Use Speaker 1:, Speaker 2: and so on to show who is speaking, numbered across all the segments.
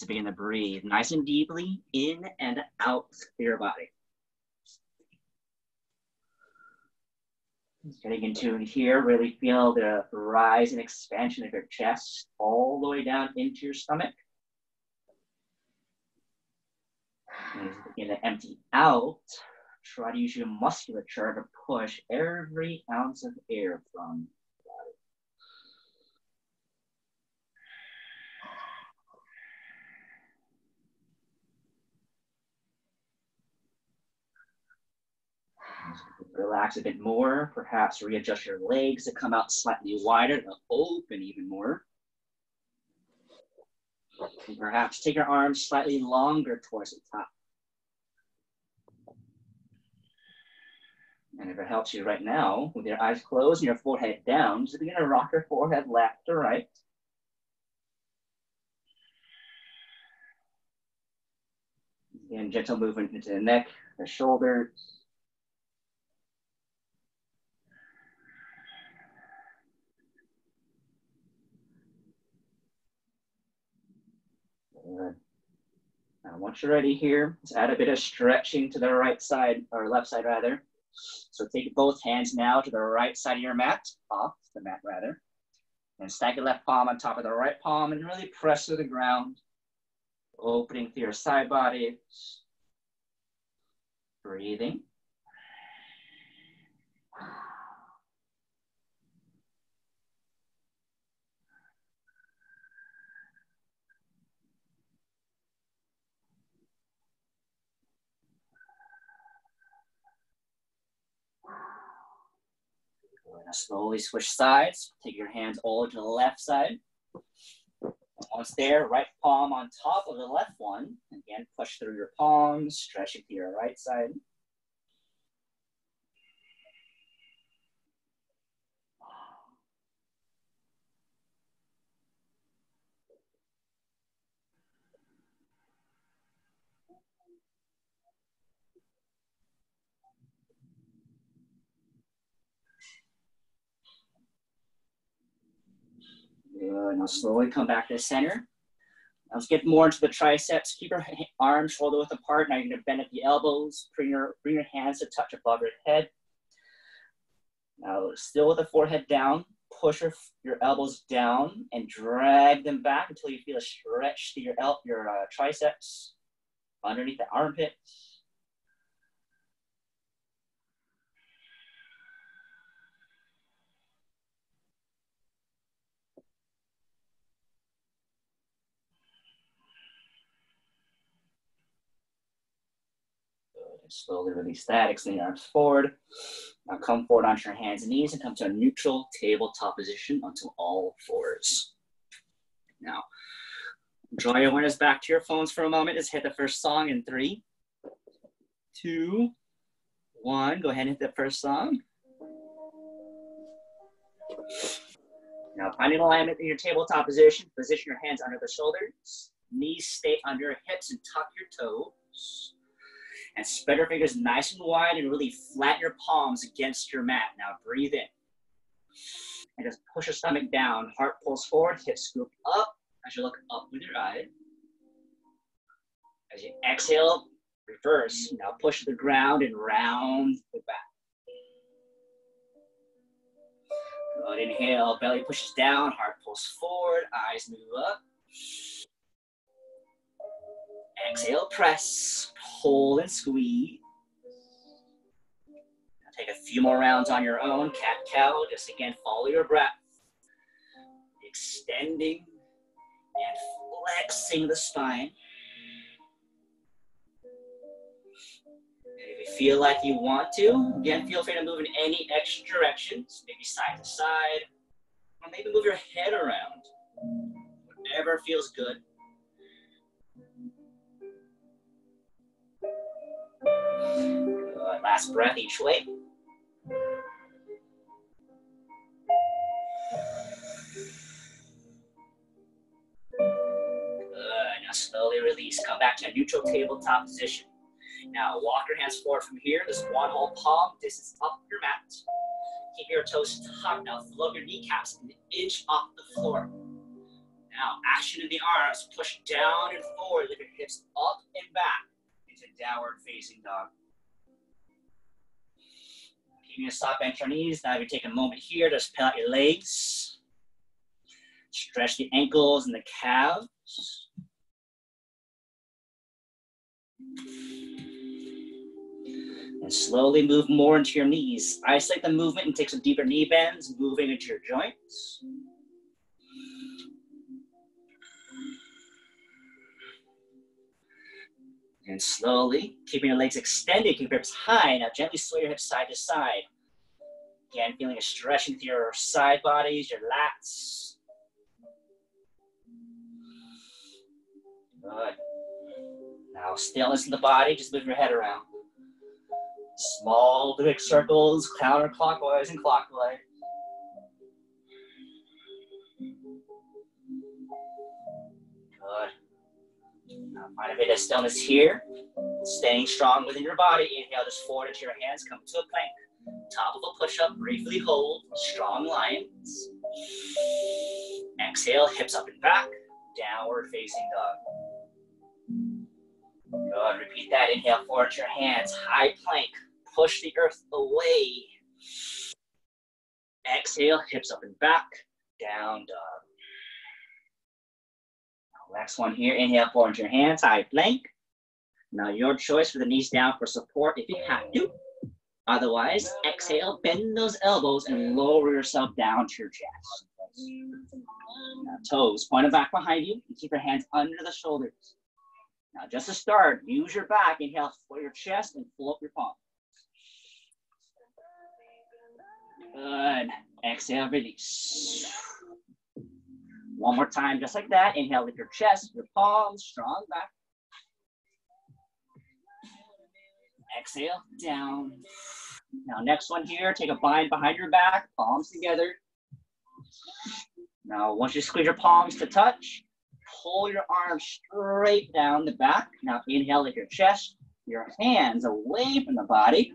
Speaker 1: to begin to breathe nice and deeply in and out your body. Getting in tune here, really feel the rise and expansion of your chest all the way down into your stomach. And begin to empty out, try to use your musculature to push every ounce of air from Relax a bit more. Perhaps readjust your legs to come out slightly wider to open even more. And perhaps take your arms slightly longer towards the top. And if it helps you right now, with your eyes closed and your forehead down, just begin to rock your forehead left to right. Again, gentle movement into the neck, the shoulders, Good. Now, once you're ready here, let's add a bit of stretching to the right side, or left side rather. So take both hands now to the right side of your mat, off the mat rather. And stack your left palm on top of the right palm and really press to the ground, opening through your side body. Breathing. Now slowly switch sides. Take your hands all to the left side. Once there, right palm on top of the left one. Again, push through your palms, stretching to your right side. Good. Now slowly come back to center. Now let's get more into the triceps. Keep your arms shoulder width apart. Now you're gonna bend at the elbows. Bring your, bring your hands to touch above your head. Now still with the forehead down, push your, your elbows down and drag them back until you feel a stretch to your, el your uh, triceps underneath the armpits. Slowly release that, extend your arms forward. Now come forward onto your hands and knees and come to a neutral tabletop position onto all fours. Now, draw your awareness back to your phones for a moment. Just hit the first song in three, two, one. Go ahead and hit the first song. Now, finding alignment in your tabletop position, position your hands under the shoulders, knees stay under your hips, and tuck your toes and spread your fingers nice and wide and really flatten your palms against your mat. Now breathe in. And just push your stomach down. Heart pulls forward, hips scoop up as you look up with your eye. As you exhale, reverse. Now push the ground and round the back. Good. Inhale, belly pushes down, heart pulls forward, eyes move up. Exhale, press, pull and squeeze. Now take a few more rounds on your own. Cat cow, just again, follow your breath. Extending and flexing the spine. If you feel like you want to, again, feel free to move in any extra directions, maybe side to side, or maybe move your head around. Whatever feels good. Good. Last breath each way. Good. Now slowly release. Come back to a neutral tabletop position. Now walk your hands forward from here. This one whole palm distance up your mat. Keep your toes tucked. Now float your kneecaps an inch off the floor. Now, action in the arms. Push down and forward. Lift your hips up and back downward facing dog. Keeping a soft bend your knees. Now, you take a moment here, just pull out your legs. Stretch the ankles and the calves. And slowly move more into your knees. Isolate the movement and take some deeper knee bends, moving into your joints. And slowly, keeping your legs extended, keep your hips high. Now gently sway your hips side to side. Again, feeling a stretching through your side bodies, your lats. Good. Now stillness in the body, just move your head around. Small big circles, counterclockwise and clockwise. Find a bit of stillness here. Staying strong within your body. Inhale, just forward into your hands, come to a plank. Top of a push-up, briefly hold, strong lines. Exhale, hips up and back, downward facing dog. Good, repeat that. Inhale, forward your hands, high plank, push the earth away. Exhale, hips up and back, down dog. Next one here, inhale, forward your hands, high plank. Now your choice for the knees down for support if you have to. Otherwise, exhale, bend those elbows and lower yourself down to your chest. Now, toes pointed back behind you and keep your hands under the shoulders. Now, just to start, use your back, inhale for your chest and pull up your palm. Good. Exhale, release. One more time, just like that. Inhale, lift your chest, your palms, strong back. Exhale, down. Now, next one here, take a bind behind your back, palms together. Now, once you squeeze your palms to touch, pull your arms straight down the back. Now, inhale, lift your chest, your hands away from the body.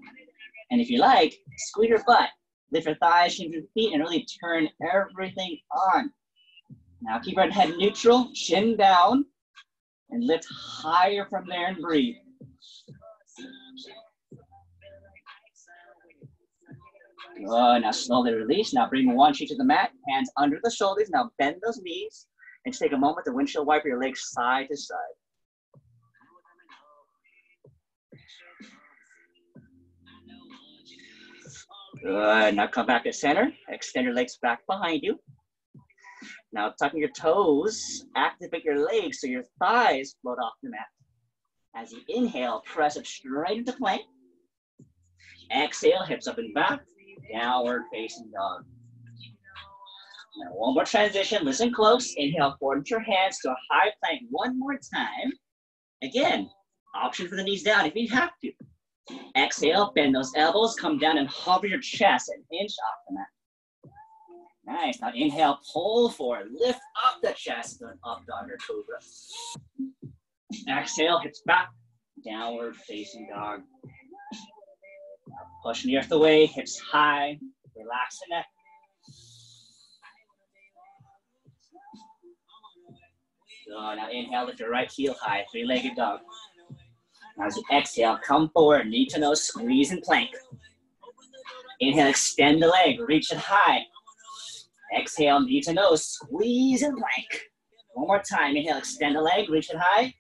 Speaker 1: And if you like, squeeze your butt, lift your thighs, shift your feet, and really turn everything on. Now, keep your head neutral, chin down, and lift higher from there and breathe. Good. Now slowly release. Now bring one cheek to the mat, hands under the shoulders. Now bend those knees and take a moment to windshield wiper your legs side to side. Good. Now come back to center. Extend your legs back behind you. Now tucking your toes, activate your legs so your thighs float off the mat. As you inhale, press up straight into plank. Exhale, hips up and back downward facing dog. Now, one more transition. Listen close. Inhale, forward your hands to a high plank one more time. Again, option for the knees down if you have to. Exhale, bend those elbows, come down and hover your chest an inch off the mat. Nice. Now inhale, pull forward, lift up the chest, and up dog or cobra. Exhale, hips back, downward facing dog. Pushing the earth away, hips high, relax the neck. Good. Now inhale, lift your right heel high, three-legged dog. Now as you exhale, come forward, knee to nose, squeeze and plank. Inhale, extend the leg, reach it high. Exhale, knee to nose, squeeze and plank. One more time, inhale, extend the leg, reach it high.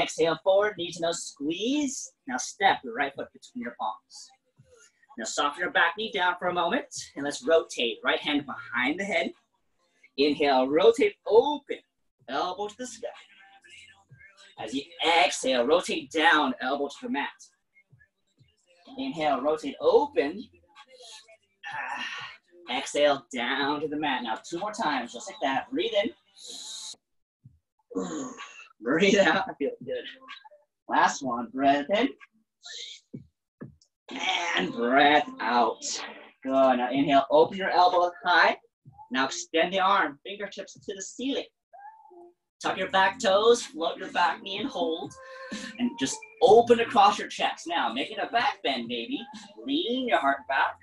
Speaker 1: Exhale forward, knee to nose, squeeze. Now step your right foot between your palms. Now soften your back knee down for a moment and let's rotate. Right hand behind the head. Inhale, rotate open, elbow to the sky. As you exhale, rotate down, elbow to the mat. Inhale, rotate open. Ah, exhale, down to the mat. Now two more times, just like that. Breathe in. Breathe out. I feel good. Last one. Breath in. And breath out. Good. Now inhale, open your elbow high. Now extend the arm, fingertips to the ceiling. Tuck your back toes, float your back knee and hold. And just open across your chest. Now, making a back bend, baby. Lean your heart back.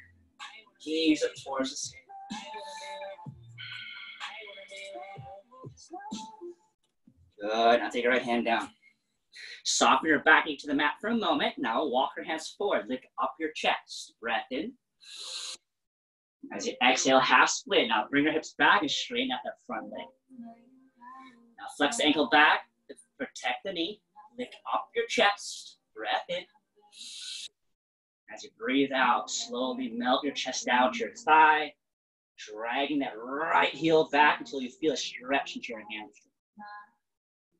Speaker 1: Up towards the ceiling. Good. Now take your right hand down. Soften your back into the mat for a moment. Now walk your hands forward. Lift up your chest. Breath in. As you exhale, half split. Now bring your hips back and straighten out that front leg. Now flex the ankle back protect the knee. Lift up your chest. Breath in. As you breathe out, slowly melt your chest out to your thigh, dragging that right heel back until you feel a stretch into your hamstring.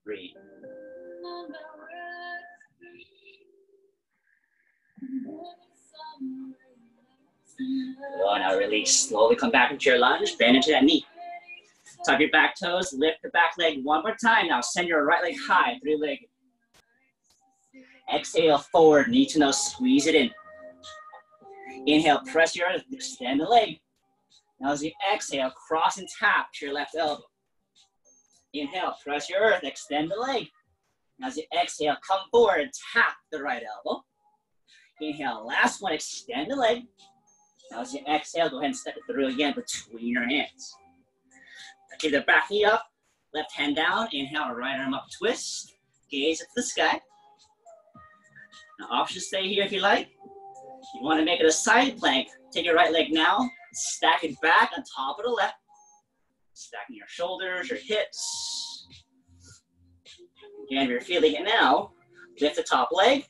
Speaker 1: Breathe. Good. Now release. Slowly come back into your lunge. Bend into that knee. Tuck your back toes. Lift the back leg one more time. Now send your right leg high. Three leg. Exhale forward. Knee to nose. Squeeze it in. Inhale. Press your earth. Extend the leg. Now as you exhale, cross and tap to your left elbow. Inhale. Press your earth. Extend the leg. Now as you exhale, come forward and tap the right elbow. Inhale. Last one. Extend the leg. Now as you exhale, go ahead and step it through again between your hands. Keep the back knee up, left hand down, inhale, right arm up, twist, gaze at the sky. Now options stay here if you like. You want to make it a side plank, take your right leg now, stack it back on top of the left, stacking your shoulders, your hips. If you're feeling it now, lift the top leg,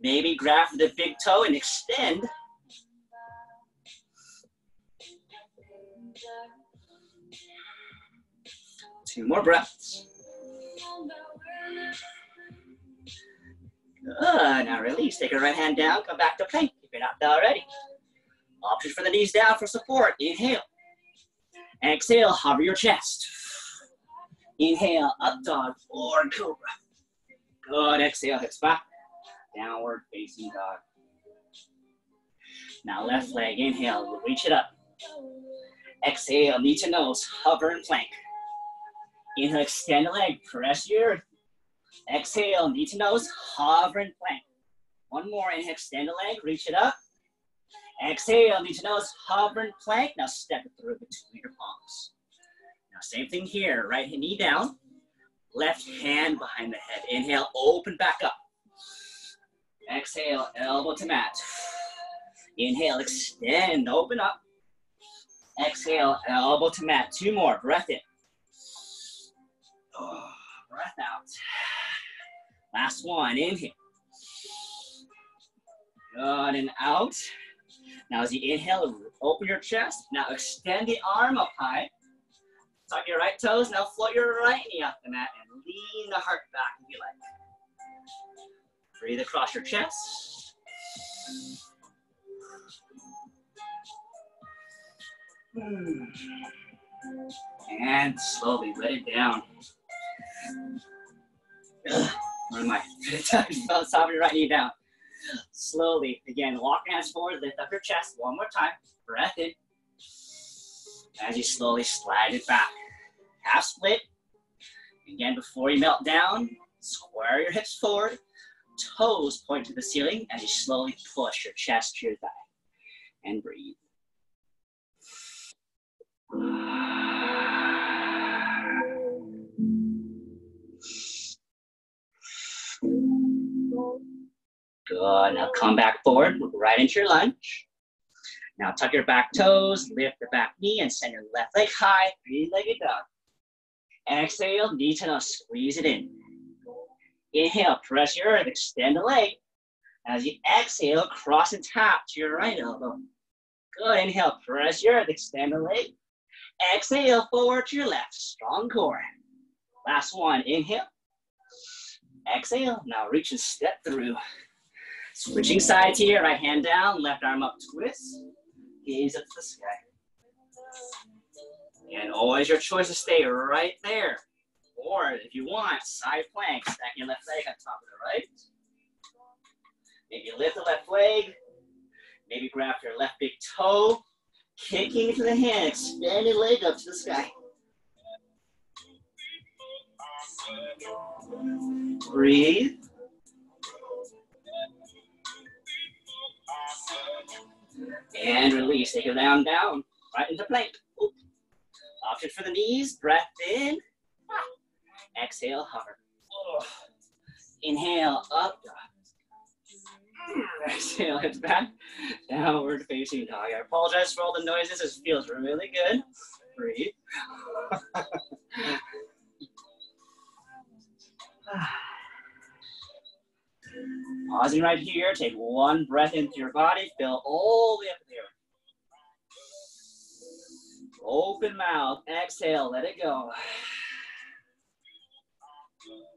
Speaker 1: maybe grab the big toe and extend. Two more breaths. Good. Now release. Take your right hand down. Come back to plank if you're not there already. Options for the knees down for support. Inhale. Exhale. Hover your chest. Inhale. Up dog or cobra. Good. Exhale. Hips back. Downward facing dog. Now left leg. Inhale. Reach it up. Exhale. Knee to nose. Hover and plank. Inhale, extend the leg, press your. Exhale, knee to nose, hover and plank. One more, inhale, extend the leg, reach it up. Exhale, knee to nose, hover and plank. Now step it through between your palms. Now same thing here, right knee down, left hand behind the head. Inhale, open back up. Exhale, elbow to mat. Inhale, extend, open up. Exhale, elbow to mat. Two more, breath in. Oh, breath out. Last one, inhale. Good, and out. Now as you inhale, open your chest. Now extend the arm up high. Tuck your right toes. Now float your right knee off the mat and lean the heart back if you like. Breathe across your chest. And slowly let it down. Where am I? Of your right knee down. Slowly, again, walk hands forward, lift up your chest one more time. Breath in. As you slowly slide it back. Half split. Again, before you melt down, square your hips forward. Toes point to the ceiling as you slowly push your chest to your thigh. And breathe. Good. Now come back forward, right into your lunge. Now tuck your back toes, lift the back knee, and send your left leg high, three-legged dog. Exhale, knee to nose, squeeze it in. Inhale, press your earth, extend the leg. As you exhale, cross and tap to your right elbow. Good, inhale, press your earth, extend the leg. Exhale, forward to your left, strong core. Last one, inhale. Exhale, now reach and step through. Switching sides here, right hand down, left arm up, twist. Gaze up to the sky. And always your choice to stay right there. Or if you want, side plank, stack your left leg on top of the right. Maybe lift the left leg. Maybe grab your left big toe. Kicking into the hand, expand your leg up to the sky. Breathe. And release. Take it down, down, right into plank. Option for the knees, breath in. Exhale, hover. Inhale, up. Exhale, hips back. Downward facing dog. I apologize for all the noises. This feels really good. Breathe. Pausing right here, take one breath into your body, fill all the way up there. Open mouth, exhale, let it go.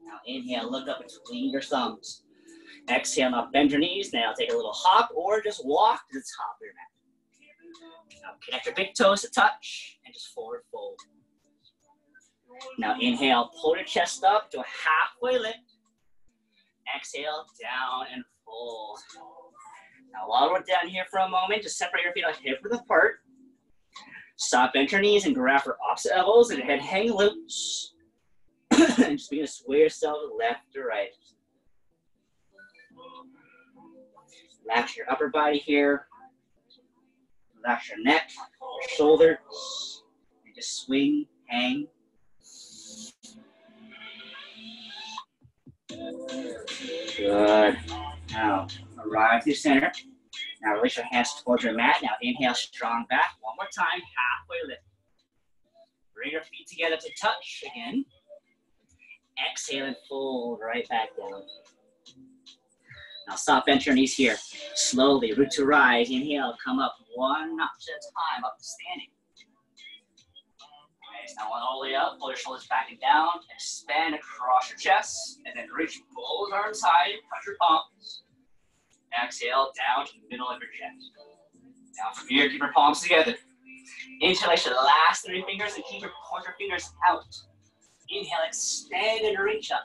Speaker 1: Now inhale, look up between your thumbs. Exhale, now bend your knees. Now take a little hop or just walk to the top of your mat. Now connect your big toes to touch and just forward fold. Now inhale, pull your chest up to a halfway lift. Exhale, down and fold. Now while we're down here for a moment, just separate your feet like hip width apart. Stop, bend your knees and grab for opposite elbows and head hang loose. and just begin to sway yourself left to right. Relax your upper body here. Relax your neck, your shoulders, and just swing, hang. Good. Now, arrive to center. Now release your hands towards your mat. Now inhale, strong back. One more time, halfway lift. Bring your feet together to touch again. Exhale and fold right back down. Now stop, bend your knees here. Slowly, root to rise. Inhale, come up one notch at a time, up to standing. Nice. Now one all the way up, pull your shoulders back and down, expand across your chest, and then reach both arms high, touch your palms. Exhale, down to the middle of your chest. Now from here, keep your palms together. Interlace your last three fingers and keep your pointer fingers out. Inhale, expand and reach up.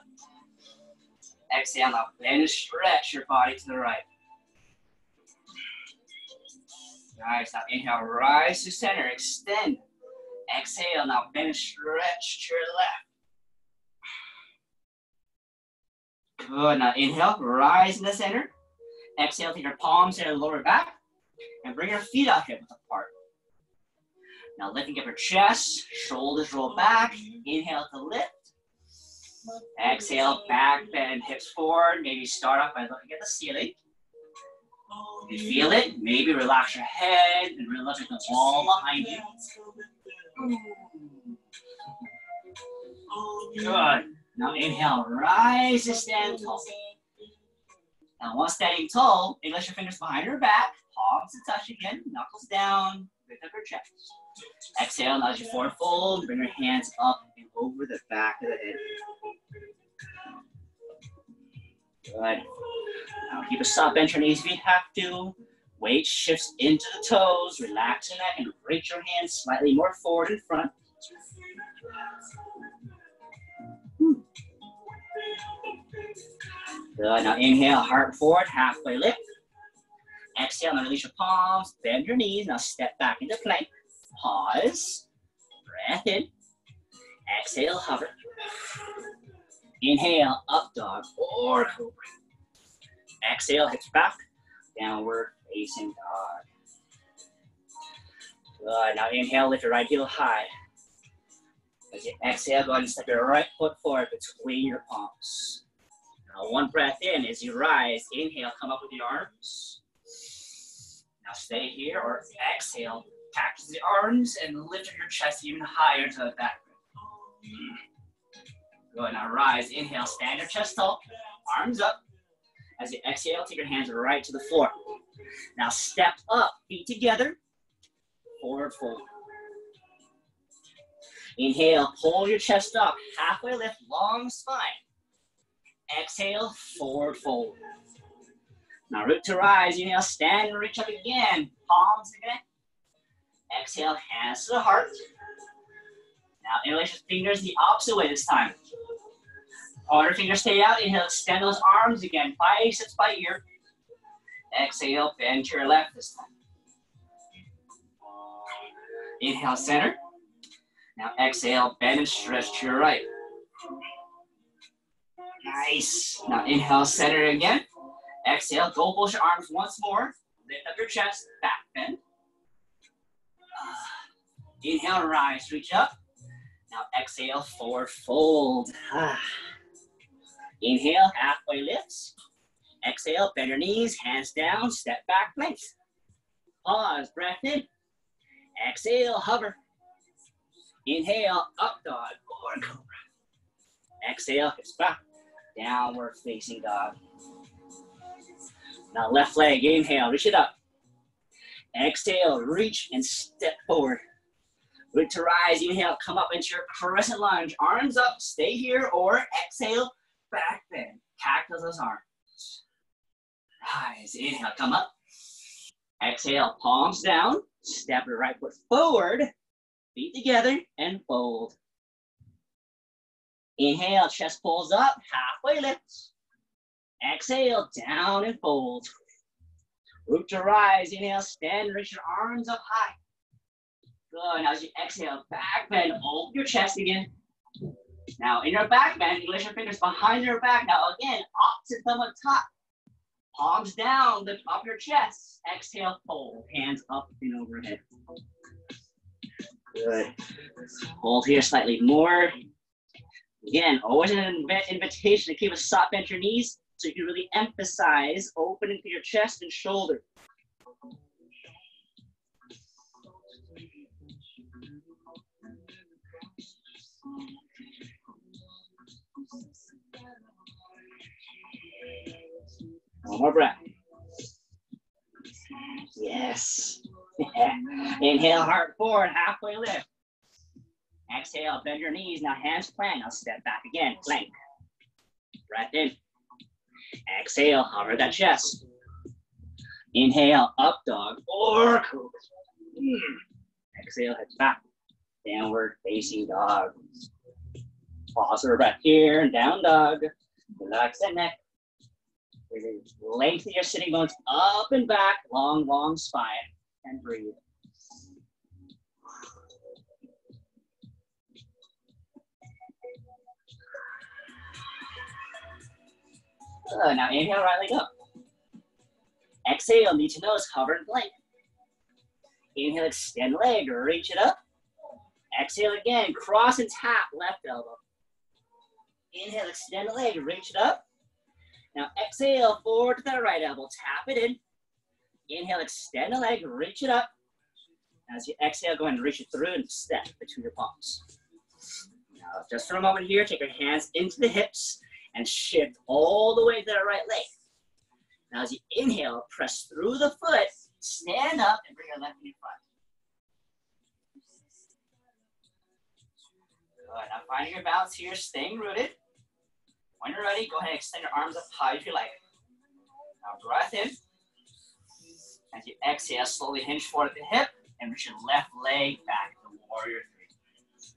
Speaker 1: Exhale, now bend and stretch your body to the right. Nice, now inhale, rise to center, extend. Exhale, now bend stretch to your left. Good, now inhale, rise in the center. Exhale, take your palms to your lower back and bring your feet out hip apart. Now lifting up your chest, shoulders roll back. Inhale to lift. Exhale, back bend, hips forward. Maybe start off by looking at the ceiling. If you feel it, maybe relax your head and relax the wall behind you. Good. Now inhale, rise to stand tall. Now while standing tall, English your fingers behind your back, palms to touch again, knuckles down, lift up your chest. Exhale, now as you forward fold, bring your hands up and over the back of the head. Good. Now keep a stop, bend your knees if you have to. Weight shifts into the toes, relax your neck, and reach your hands slightly more forward in front. Good. Now inhale, heart forward, halfway lift. Exhale, now release your palms, bend your knees. Now step back into plank. Pause. Breath in. Exhale, hover. Inhale, up dog or cobra. Exhale, hips back. Downward facing dog. Good. Now inhale, lift your right heel high. As you exhale, go ahead and step your right foot forward between your palms. Now one breath in as you rise. Inhale, come up with your arms. Now stay here or exhale. Catch the arms and lift your chest even higher to the back. Good, now rise. Inhale, stand your chest tall. Arms up. As you exhale, take your hands right to the floor. Now step up, feet together. Forward fold. Inhale, pull your chest up. Halfway lift, long spine. Exhale, forward fold. Now root to rise. Inhale, stand and reach up again. Palms again. Exhale, hands to the heart. Now interlace your fingers the opposite way this time. Pointer fingers stay out. Inhale, extend those arms again. Biceps by ear. Exhale, bend to your left this time. Inhale, center. Now exhale, bend and stretch to your right. Nice. Now inhale, center again. Exhale, go push your arms once more. Lift up your chest, back bend. Inhale, rise, reach up. Now exhale, forward fold. Ah. Inhale, halfway lifts. Exhale, bend your knees, hands down, step back, plank. Pause, breath in. Exhale, hover. Inhale, up dog, or cobra. Exhale, hips back, downward facing dog. Now left leg, inhale, reach it up. Exhale, reach and step forward. Root to rise, inhale, come up into your crescent lunge. Arms up, stay here, or exhale, back bend. Cactus those arms. Rise, inhale, come up. Exhale, palms down. Step your right foot forward. Feet together and fold. Inhale, chest pulls up, halfway lift. Exhale, down and fold. Root to rise, inhale, stand, reach your arms up high. Good. Now as you exhale, back bend, open your chest again. Now in your back bend, you lift your fingers behind your back. Now again, opposite thumb up top. Palms down, lift up your chest. Exhale, fold. Hands up and overhead. Good. Hold here slightly more. Again, always an invitation to keep a soft bend your knees so you can really emphasize opening to your chest and shoulder. One more breath. Yes. Inhale, heart forward, halfway lift. Exhale, bend your knees. Now hands plank. Now step back again, plank. Breath in. Exhale, hover that chest. Inhale, up dog or. Exhale, head back. Downward facing dog. Pause for a breath here and down dog. Relax that neck. Lengthen your sitting bones up and back, long, long spine, and breathe. Good. Now inhale, right leg up. Exhale, knee to nose, hover and plank. Inhale, extend leg, reach it up. Exhale again, cross and tap left elbow. Inhale, extend the leg, reach it up. Now exhale, forward to that right elbow, tap it in. Inhale, extend the leg, reach it up. As you exhale, go ahead and reach it through and step between your palms. Now, just for a moment here, take your hands into the hips and shift all the way to the right leg. Now as you inhale, press through the foot, stand up and bring your left knee front. Good, now finding your balance here, staying rooted. When you're ready, go ahead and extend your arms up high if you like. Now breath in. As you exhale, slowly hinge forward at the hip and reach your left leg back to warrior three.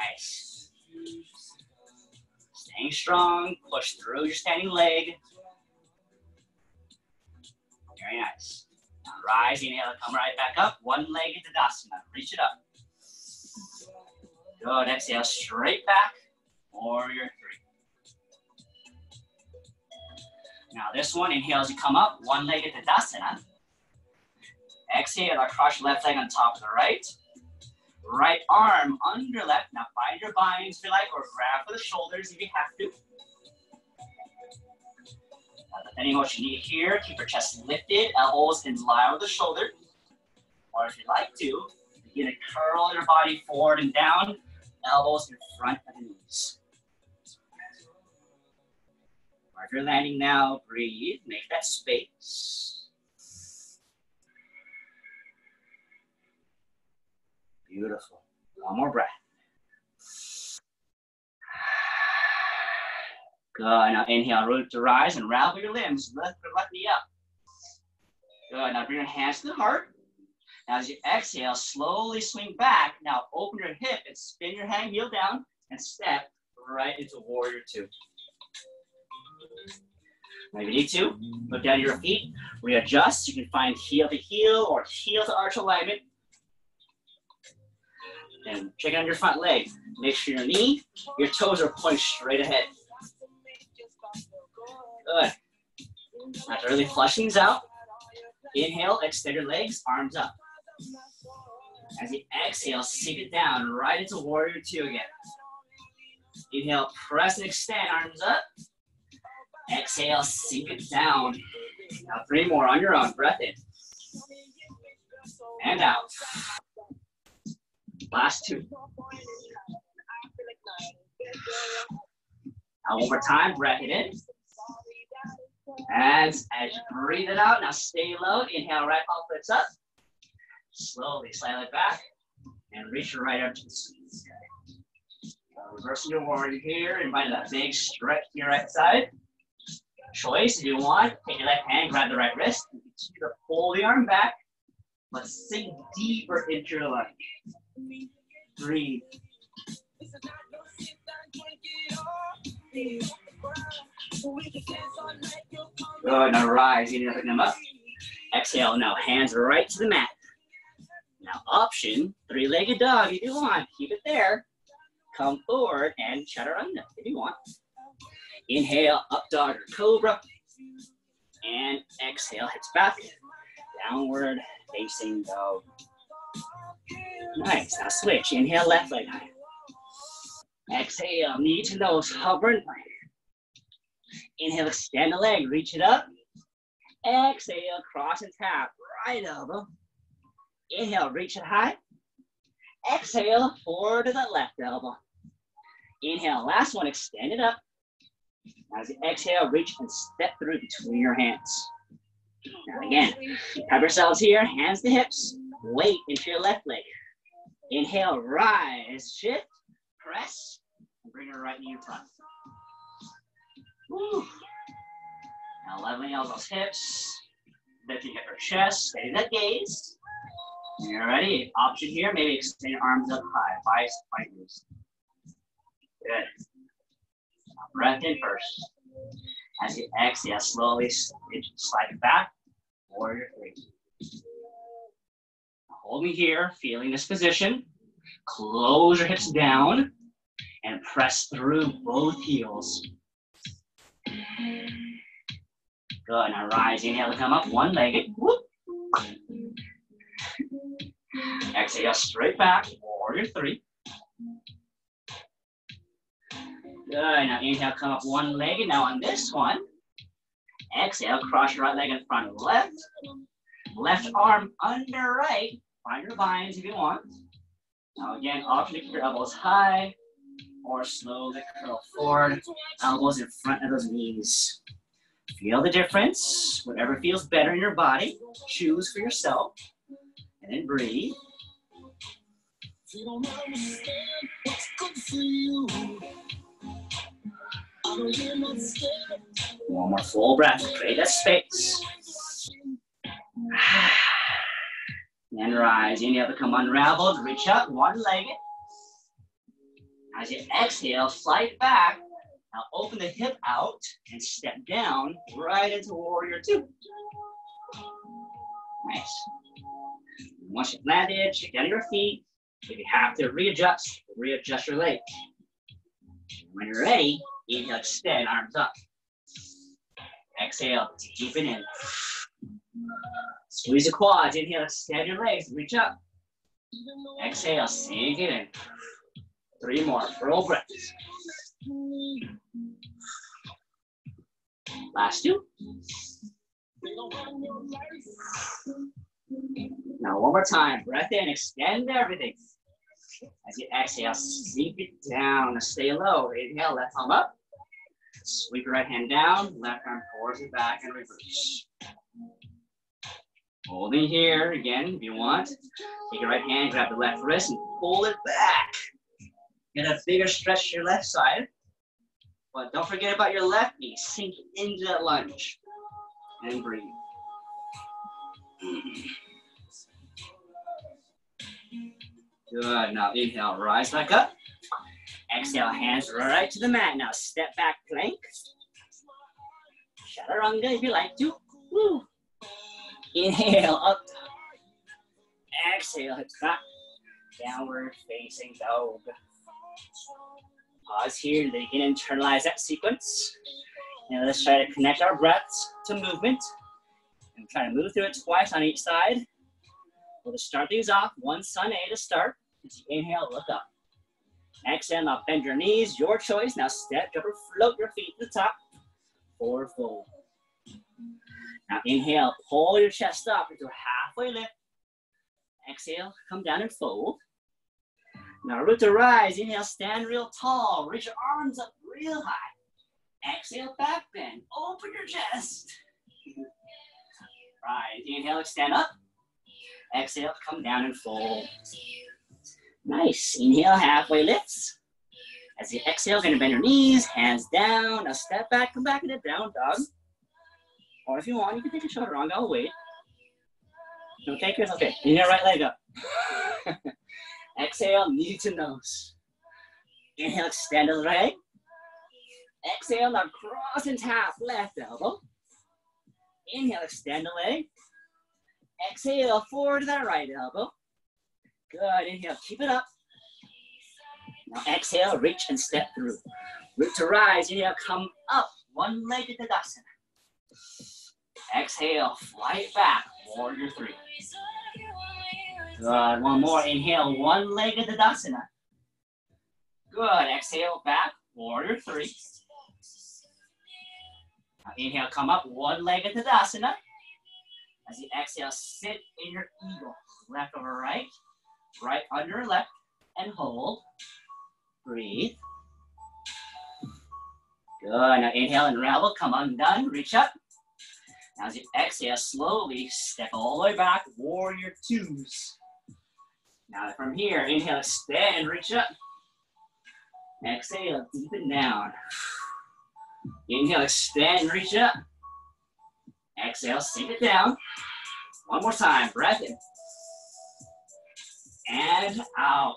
Speaker 1: Nice. Staying strong, push through your standing leg. Very nice. Now rise, inhale, come right back up. One leg into Tadasana, reach it up. Good, exhale, straight back, warrior three. Now this one, inhale as you come up, one leg into Tadasana. Exhale, cross your left leg on top of the right. Right arm under left. Now find your binds if you like, or grab for the shoulders if you have to. Now, depending on what you need here, keep your chest lifted, elbows in line with the shoulder. Or if you like to, begin to curl your body forward and down, elbows in front of the knees. You're landing now, breathe, make that space. Beautiful. One more breath. Good. Now inhale, root to rise and ravel your limbs. Lift the left knee up. Good. Now bring your hands to the heart. Now as you exhale, slowly swing back. Now open your hip and spin your hand heel down and step right into warrior two. Now if you need to, look down your feet, readjust. You can find heel to heel or heel to arch alignment. And check out your front leg. Make sure your knee, your toes are pointing straight ahead. Good. Now really flush things out, inhale, extend your legs, arms up. As you exhale, sink it down right into warrior two again. Inhale, press and extend, arms up. Exhale, sink it down. Now three more on your own, breath in. And out. Last two. Now one more time, breath it in. And as you breathe it out, now stay low. Inhale, right palm flips up. Slowly slide it back and reach your right arm to the sky. Reversing your warrior here, invite that big stretch to your right side. Choice, if you want, take your left hand, grab the right wrist, continue to pull the arm back. Let's sink deeper into your lunge. Breathe. Good, now rise, you need to pick them up. Exhale, now hands right to the mat. Now option, three-legged dog if you want, keep it there. Come forward and chaturanga if you want. Inhale, up dog or cobra. And exhale, hips back. Downward facing dog. Nice, now switch. Inhale, left leg high. Exhale, knee to nose, hover Inhale, extend the leg, reach it up. Exhale, cross and tap, right elbow. Inhale, reach it high. Exhale, forward to the left elbow. Inhale, last one, extend it up. As you exhale, reach and step through between your hands. Now again, have yourselves here, hands to hips, weight into your left leg. Inhale, rise, shift, press, and bring your right knee in front. Woo. Now leveling elbows, hips, lifting hip or chest, steady that gaze. You're ready. Option here, maybe extend your arms up high, biceps, fingers. Good. Now breath in first. As you exhale, slowly slide it back. Warrior three. Hold me here, feeling this position. Close your hips down and press through both heels. Good. Now rise. Inhale to come up. One legged. Exhale straight back. Warrior three. Good. Now inhale, come up one legged. Now on this one, exhale, cross your right leg in front of left. Left arm under right. Find your binds if you want. Now again, option to keep your elbows high or slowly curl forward. Elbows in front of those knees. Feel the difference. Whatever feels better in your body, choose for yourself. And then breathe. One more full breath. Create that space. And rise. Inhale to come unraveled. Reach up, one legged. As you exhale, slide back. Now open the hip out and step down right into warrior two. Nice. Once you've landed, check down your feet. If you have to readjust, readjust your leg. When you're ready, inhale, extend, arms up. Exhale, deepen in. Squeeze the quads, inhale, extend your legs, reach up. Exhale, sink it in. Three more, full breaths. Last two. Now one more time, breath in, extend everything. As you exhale, sweep it down, stay low. Inhale, left arm up. Sweep your right hand down, left arm towards the back and reverse. Holding here again, if you want. Take your right hand, grab the left wrist, and pull it back. Get a bigger stretch to your left side. But don't forget about your left knee. Sink into that lunge. And breathe. Good. Now inhale, rise back up. Exhale, hands right to the mat. Now step back plank. Chaturanga if you like to. Woo. Inhale, up. Exhale, hips back. Downward facing dog. Pause here, then you can internalize that sequence. Now let's try to connect our breaths to movement. And try to move through it twice on each side. We'll just start these off. One sun A to start. As you inhale, look up. Exhale, now bend your knees, your choice. Now step up or float your feet to the top. Forward fold. Now inhale, pull your chest up into a halfway lift. Exhale, come down and fold. Now root to rise, inhale, stand real tall. Reach your arms up real high. Exhale, back bend, open your chest. Rise, inhale, extend up. Exhale, come down and fold. Nice, inhale, halfway lifts. As you exhale, gonna bend your knees, hands down. Now step back, come back into down dog. Or if you want, you can take a chaturanga, I'll wait. No takers? Okay, inhale, right leg up. Exhale, knee to nose. Inhale, extend the leg. Exhale, now cross and tap left elbow. Inhale, extend the leg. Exhale, forward to that right elbow. Good, inhale, keep it up. Now exhale, reach and step through. Root to rise, inhale, come up. One leg at Tadasana. Exhale, fly it back, warrior three. Good, one more, inhale, one leg at Tadasana. Good, exhale, back, warrior three. Now inhale, come up, one leg at Tadasana. As you exhale, sit in your eagle. Left over right, right under left, and hold. Breathe. Good. Now inhale and unravel. Come undone. Reach up. Now as you exhale, slowly step all the way back. Warrior twos. Now from here, inhale, extend, reach up. Exhale, deepen down. Inhale, extend, reach up. Exhale, sink it down. One more time, breath in. And out.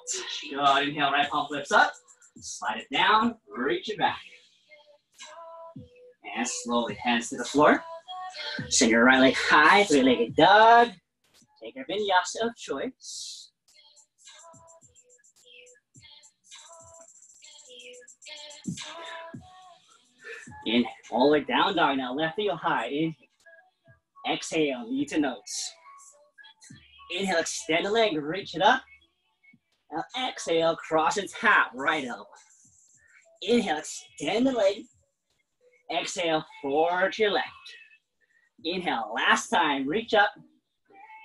Speaker 1: Good, inhale, right palm flips up. Slide it down, reach it back. And slowly, hands to the floor. Send your right leg high, three-legged dog. Take your vinyasa of choice. In all the way down dog now, left heel high. Inhale. Exhale, knee to nose. Inhale, extend the leg, reach it up. Now exhale, cross and tap, right elbow. Inhale, extend the leg. Exhale, forward to your left. Inhale, last time, reach up.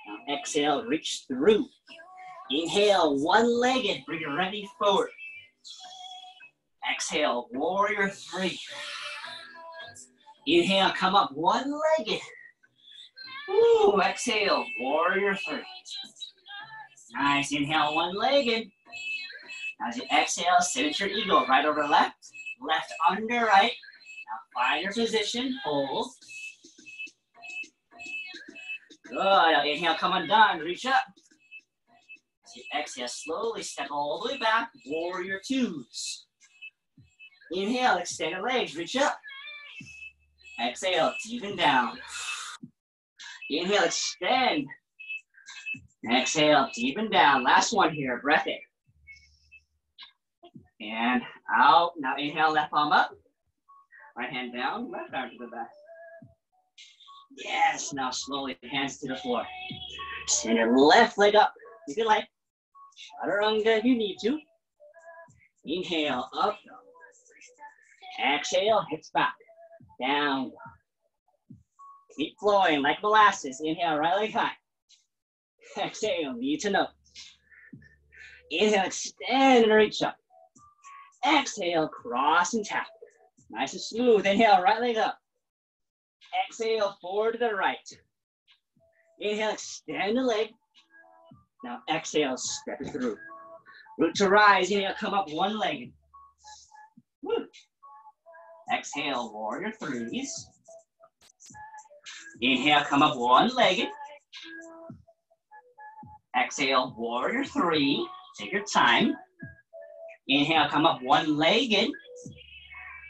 Speaker 1: Now exhale, reach through. Inhale, one-legged, bring your right knee forward. Exhale, warrior three. Inhale, come up one-legged. Ooh, exhale, warrior three. Nice, inhale, one-legged. As you exhale, signature eagle, right over left, left under right. Now find your position, hold. Good, now inhale, come undone, reach up. As you exhale, slowly step all the way back, warrior twos. Inhale, extend your legs, reach up. Exhale, deepen down. Inhale, extend. Exhale, deepen down. Last one here, breath in. And out. Now inhale, left palm up. Right hand down, left arm to the back. Yes, now slowly, hands to the floor. Send your left leg up. If You like chaturanga if you need to. Inhale, up. Exhale, hips back. Down. Keep flowing like molasses. Inhale, right leg high. Exhale, knee to nose. Inhale, extend and reach up. Exhale, cross and tap. Nice and smooth. Inhale, right leg up. Exhale, forward to the right. Inhale, extend the leg. Now exhale, step it through. Root to rise. Inhale, come up one leg. Woo. Exhale, warrior threes. Inhale, come up one-legged. Exhale, warrior three. Take your time. Inhale, come up one-legged.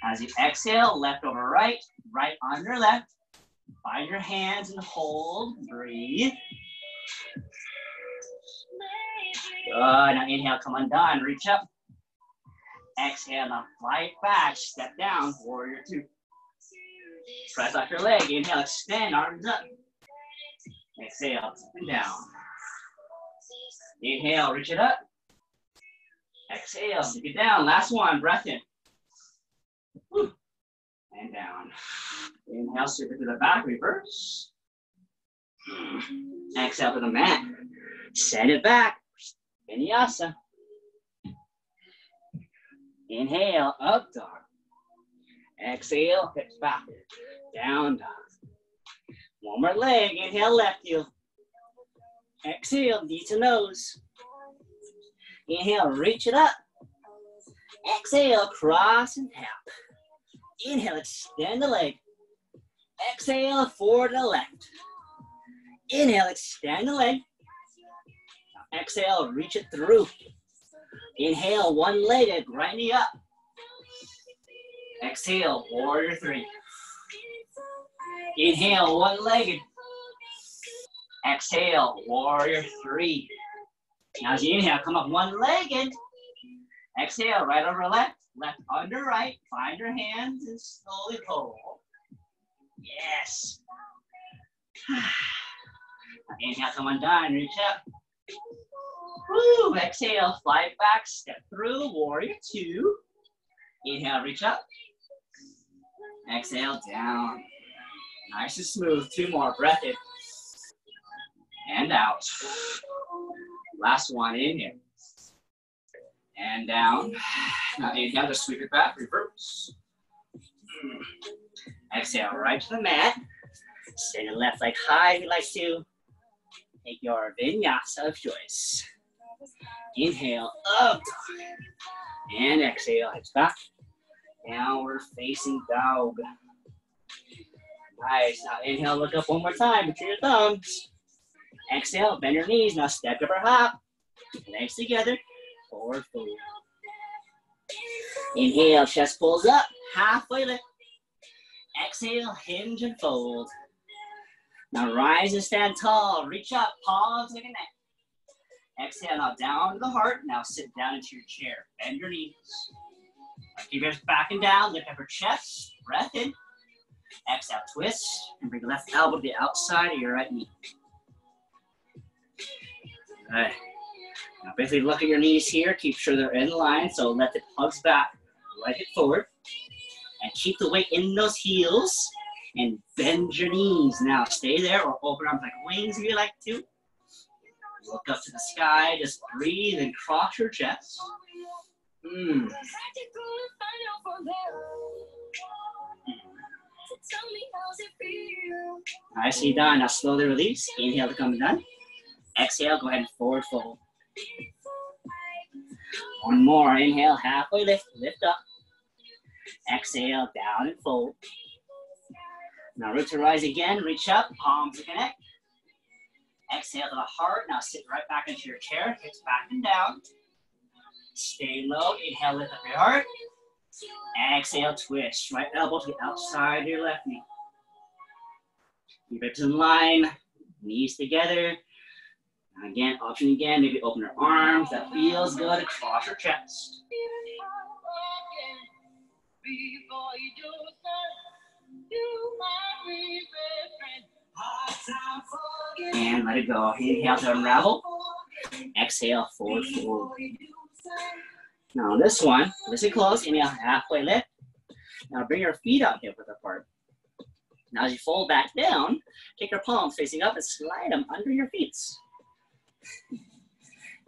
Speaker 1: As you exhale, left over right, right under left. Find your hands and hold. Breathe. Good. Now inhale, come undone. Reach up. Exhale, now fly back. Step down. Warrior two. Press out your leg. Inhale, extend, arms up. Exhale, and down. Inhale, reach it up. Exhale, sink it down. Last one, breath in. And down. Inhale, sweep it to the back, reverse. Exhale to the mat. Send it back. Vinyasa. Inhale, up dog. Exhale, hips back. Down dog. One more leg. Inhale, left heel. Exhale, knee to nose. Inhale, reach it up. Exhale, cross and tap. Inhale, extend the leg. Exhale, forward to the left. Inhale, extend the leg. Exhale, reach it through. Inhale, one-legged, knee up. Exhale, warrior three. Inhale, one-legged. Exhale, warrior three. Now as you inhale, come up one-legged. Exhale, right over left, left under right. Find your hands and slowly pull. Yes. Inhale, come on down, reach up. Woo, exhale, fly back, step through, warrior two. Inhale, reach up. Exhale, down. Nice and smooth, two more, breath in. And out. Last one, in. And down. Now inhale, just sweep it back, reverse. Exhale, right to the mat. Send the left leg high if you like to. Take your vinyasa of choice. Inhale, up. And exhale, hips back. Downward facing dog. Nice. Now inhale, look up one more time between your thumbs. Exhale, bend your knees. Now step up or hop. Legs together. Forward fold. Inhale, chest pulls up. Halfway lift. Exhale, hinge and fold. Now rise and stand tall. Reach up, palms a neck. Exhale, now down to the heart. Now sit down into your chair. Bend your knees. Keep your back and down. Lift up your chest. Breath in. Exhale, twist. And bring the left elbow to the outside of your right knee. All right. Now basically look at your knees here. Keep sure they're in line. So let the hugs back. Right hip forward. And keep the weight in those heels and bend your knees. Now stay there or open arms like wings if you like to. Look up to the sky, just breathe and cross your chest. Mm. Nicely done. Now slowly release. Inhale to come down. Exhale, go ahead and forward fold. One more. Inhale, halfway lift, lift up. Exhale, down and fold. Now root to rise again, reach up, palms to connect. Exhale to the heart. Now sit right back into your chair, hips back and down. Stay low. Inhale, lift up your heart. Exhale, twist. Right elbow to the outside of your left knee. Keep it in line. Knees together. Again, option again. Maybe open your arms. That feels good. Across your chest. And let it go. Inhale to unravel. Exhale, forward fold. Now this one, listen close. Inhale, halfway lift. Now bring your feet out hip width apart. Now as you fold back down, take your palms facing up and slide them under your feet.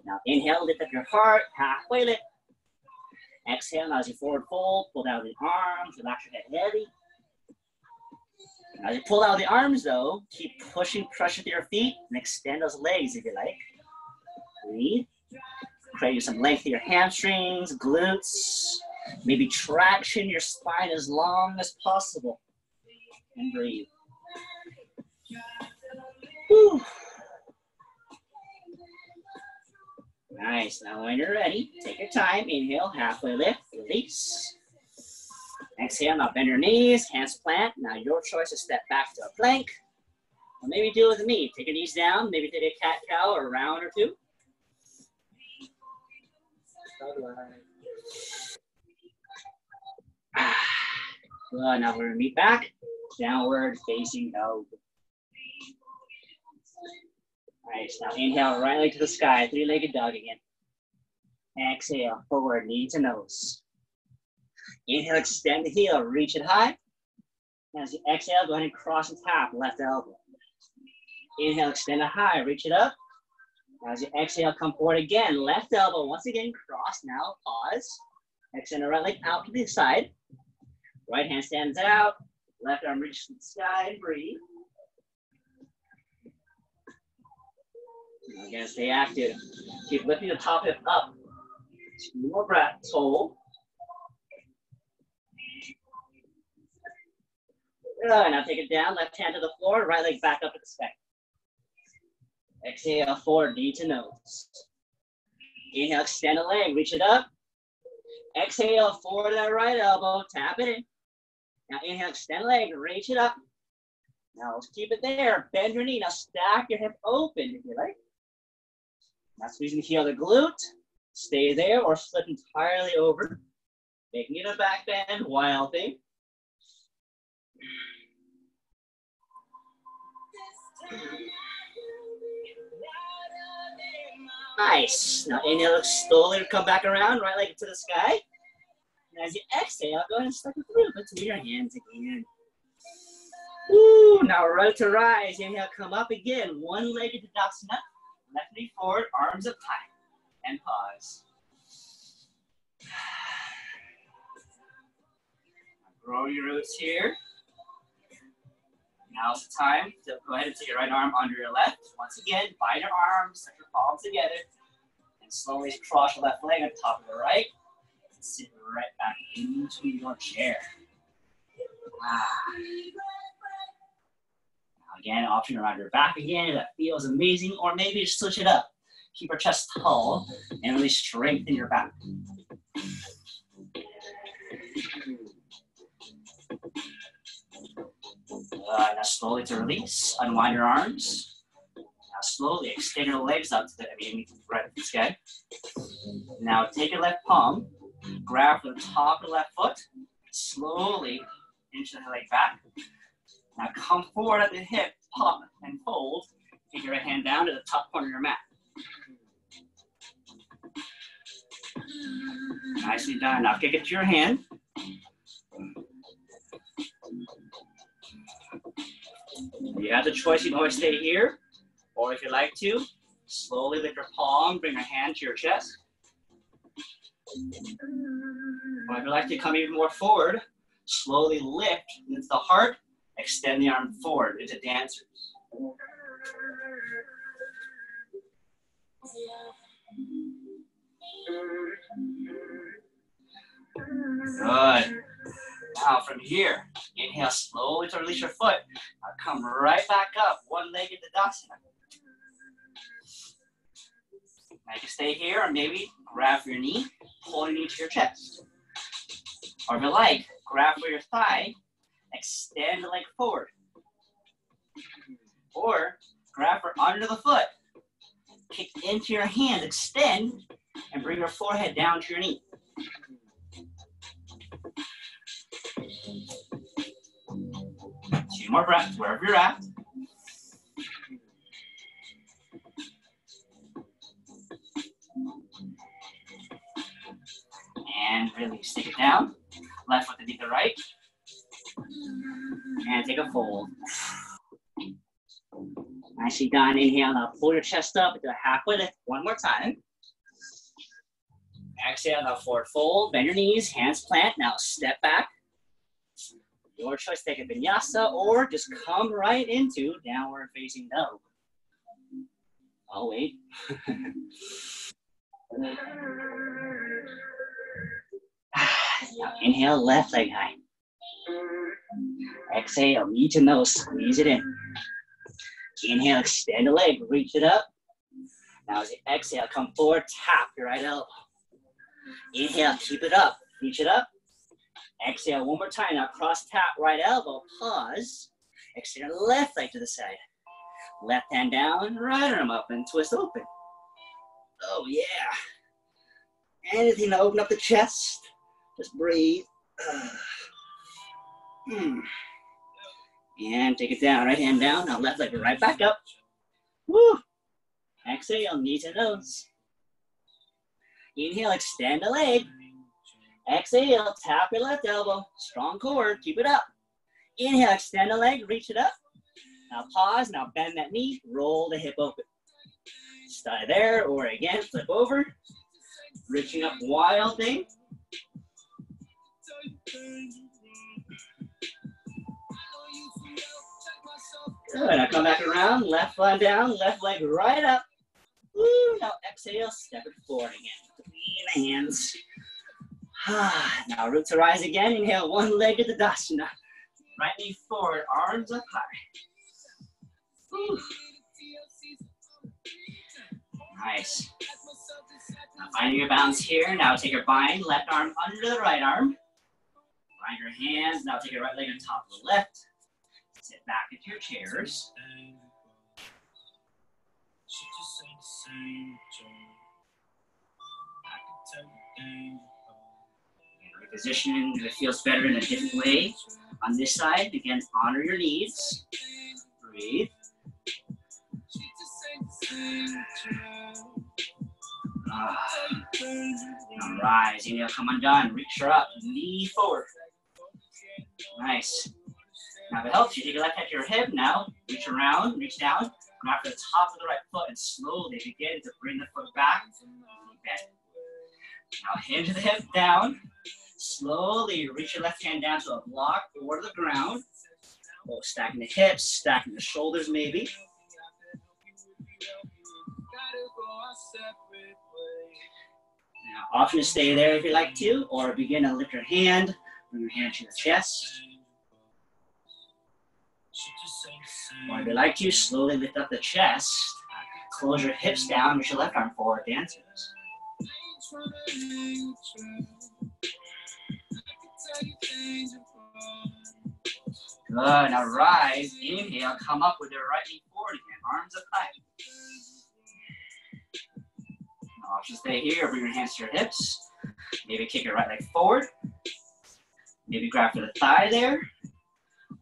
Speaker 1: Now inhale, lift up your heart, halfway lift. Exhale, now as you forward fold, pull down the arms, relax your head heavy. As you pull out the arms though, keep pushing pressure to your feet and extend those legs if you like. Breathe. Create some length to your hamstrings, glutes, maybe traction your spine as long as possible. And breathe. Whew. Nice. Now when you're ready, take your time. Inhale, halfway lift, release. Exhale, now bend your knees, hands plant. Now your choice to step back to a plank. Or maybe do it with me. Take your knees down, maybe take a cat-cow or a round or two. Good, now we're gonna meet back. Downward facing oh. dog. Nice. Now inhale, right leg to the sky, three-legged dog again. Exhale, forward, knee to nose. Inhale, extend the heel, reach it high. As you exhale, go ahead and cross the top, left elbow. Inhale, extend it high, reach it up. As you exhale, come forward again. Left elbow, once again, cross. Now pause. Extend the right leg out to the side. Right hand stands out. Left arm reaches the sky. Breathe. Again, stay active. Keep lifting the top hip up. Two more breaths. Hold. Good. Now take it down. Left hand to the floor. Right leg back up to the sky. Exhale, forward, knee to nose. Inhale, extend the leg, reach it up. Exhale, forward that right elbow, tap it in. Now inhale, extend leg, reach it up. Now let's keep it there. Bend your knee. Now stack your hip open if you like. Now squeezing the heel the glute. Stay there or flip entirely over. Making it a back bend, wild thing. Nice. Now inhale, slowly come back around, right leg to the sky. And as you exhale, go ahead and step it through. Between your hands again. Woo, now right to rise. Inhale, come up again. One leg into Tadasana. Left knee forward, arms up high. And pause. Grow your roots here. Now's the time to go ahead and take your right arm under your left. Once again, bind your arms, set your palms together, and slowly cross your left leg on top of the right, and sit right back into your chair. Ah. Now again, option around your back again. That feels amazing. Or maybe just switch it up. Keep your chest tall and really strengthen your back. Now slowly to release, unwind your arms. Now slowly extend your legs up to the, I mean, right. Now take your left palm, grab the top of the left foot, slowly inch the leg back. Now come forward at the hip, pop and fold. Take your right hand down to the top corner of your mat. Nicely done. Now kick it to your hand. You have the choice, you can always stay here, or if you like to, slowly lift your palm, bring your hand to your chest. Or if you like to come even more forward, slowly lift into the heart, extend the arm forward into dancers. Good. Now from here, inhale slowly to release your foot. Now come right back up, one leg into Dasana. Now you can stay here or maybe grab your knee, pull your knee to your chest. Or if you like, grab for your thigh, extend the leg forward. Or grab for under the foot, kick into your hand, extend, and bring your forehead down to your knee. Two more breaths, wherever you're at. And release. Take it down. Left foot underneath the right. And take a fold. Nicely done. Inhale. Now pull your chest up into a halfway lift. One more time. Exhale. Now forward fold. Bend your knees. Hands plant. Now step back. Your choice, take a vinyasa or just come right into downward facing dog. I'll wait. now inhale, left leg high. Exhale, knee to nose, squeeze it in. Inhale, extend the leg, reach it up. Now as you exhale, come forward, tap your right elbow. Inhale, keep it up, reach it up. Exhale one more time. Now cross tap right elbow. Pause. Extend left leg to the side. Left hand down, right arm up and twist open. Oh yeah. Anything to open up the chest. Just breathe. Hmm. And take it down. Right hand down. Now left leg right back up. Woo. Exhale, knee to nose. Inhale, extend the leg. Exhale, tap your left elbow. Strong core, keep it up. Inhale, extend the leg, reach it up. Now pause, now bend that knee, roll the hip open. Stay there, or again, flip over. Reaching up, wild thing. Good, now come back around, left leg down, left leg right up. Woo, now exhale, step it forward again. Clean the hands. Ah, now root to rise again, inhale, one leg to the Dasana. Right knee forward, arms up high. Nice. Now finding your balance here. Now take your bind, left arm under the right arm. Bind your hands. Now take your right leg on top of the left. Sit back into your chairs. Reposition if it feels better in a different way. On this side, again, honor your needs. Breathe. Ah. Now rise. Inhale, come undone. Reach her up. Knee forward. Nice. Now, if it helps you, take your left hand to your hip now. Reach around, reach down. Grab the top of the right foot and slowly begin to bring the foot back. Bend. Now, hinge the hip down. Slowly reach your left hand down to a block or the ground. Oh, stacking the hips, stacking the shoulders maybe. Now, option to stay there if you like to, or begin to lift your hand, bring your hand to the chest. Or if you like to, slowly lift up the chest. Close your hips down, reach your left arm forward, dancers. Good, now rise, inhale, come up with your right knee forward again, arms up high. Option stay here, bring your hands to your hips. Maybe kick your right leg forward. Maybe grab for the thigh there.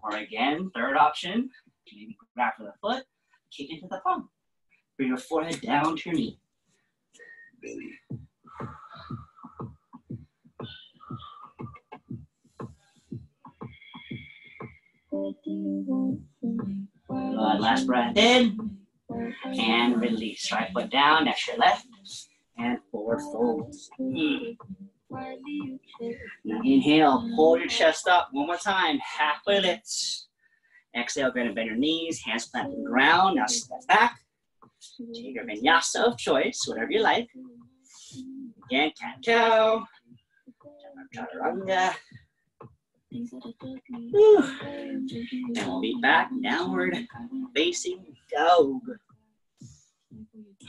Speaker 1: Or again, third option, maybe grab for the foot, kick into the palm. Bring your forehead down to your knee. Good, last breath in, and release. Right foot down, next your left, and forward fold. Mm. Now inhale, hold your chest up one more time, halfway lifts. Exhale, ahead and bend your knees, hands plant on the ground. Now step back. Take your vinyasa of choice, whatever you like. Again, cat cow, chaturanga. Whew. And we'll be back downward facing dog.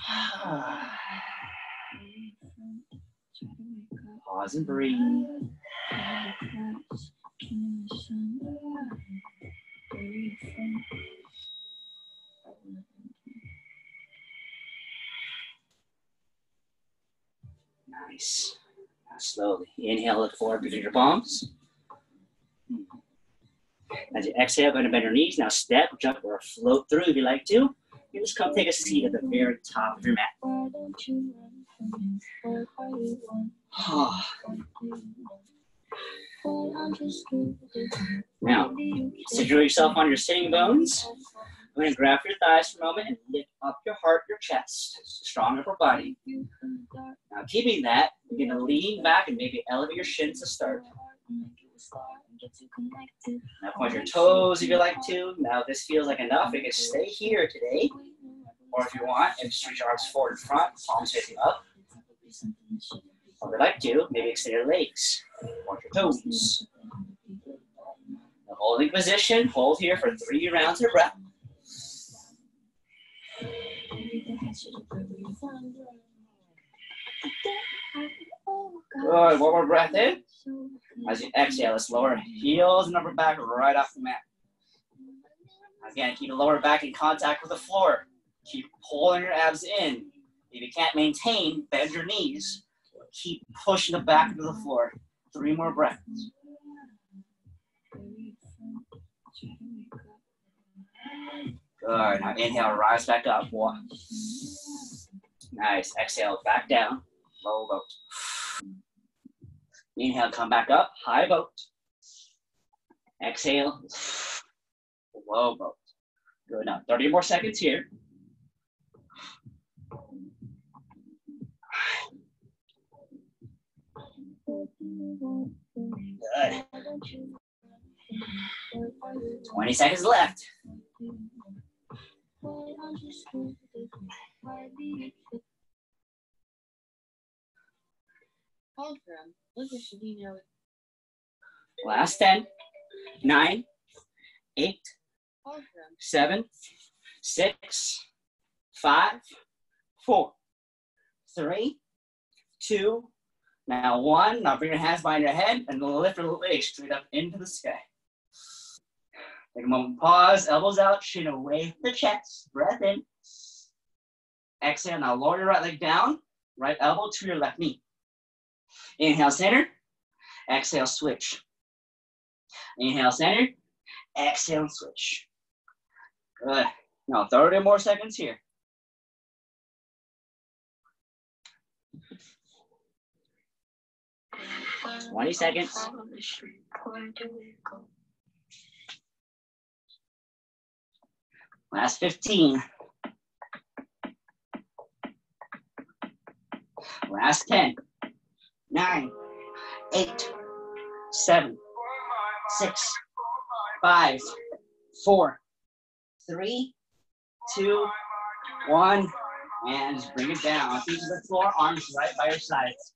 Speaker 1: Pause and breathe. Nice. Now slowly inhale, look forward, between your palms. As you exhale, go to bend your knees. Now step, jump, or float through if you like to. You just come take a seat at the very top of your mat. now, situate yourself on your sitting bones. I'm going to grab your thighs for a moment and lift up your heart, your chest. Strong upper body. Now, keeping that, you're going to lean back and maybe elevate your shins to start. Now point your toes if you like to. Now this feels like enough. You can stay here today. Or if you want, and stretch your arms forward and front, palms facing up. Or if you like to, maybe extend your legs. Point your toes. Now holding position, hold here for three rounds of breath. Good, one more breath in. As you exhale, let's lower heels and upper back right off the mat. Again, keep the lower back in contact with the floor. Keep pulling your abs in. If you can't maintain, bend your knees. Keep pushing the back into the floor. Three more breaths. Good. Now inhale, rise back up. One, Nice. Exhale, back down. Low boat. Inhale, come back up. High boat. Exhale. Low boat. Good. Now, 30 more seconds here. Good. 20 seconds left. Last 10, 9, 8, 7, 6, 5, 4, 3, 2, now 1. Now bring your hands behind your head and lift your legs straight up into the sky. Take a moment, pause, elbows out, chin away from the chest, breath in. Exhale, now lower your right leg down, right elbow to your left knee. Inhale, center. Exhale, switch. Inhale, center. Exhale, switch. Good. Now 30 more seconds here. Twenty seconds. Last 15. Last 10 nine, eight, seven, six, five, four, three, two, one, and bring it down. Feet to the floor, arms right by your sides.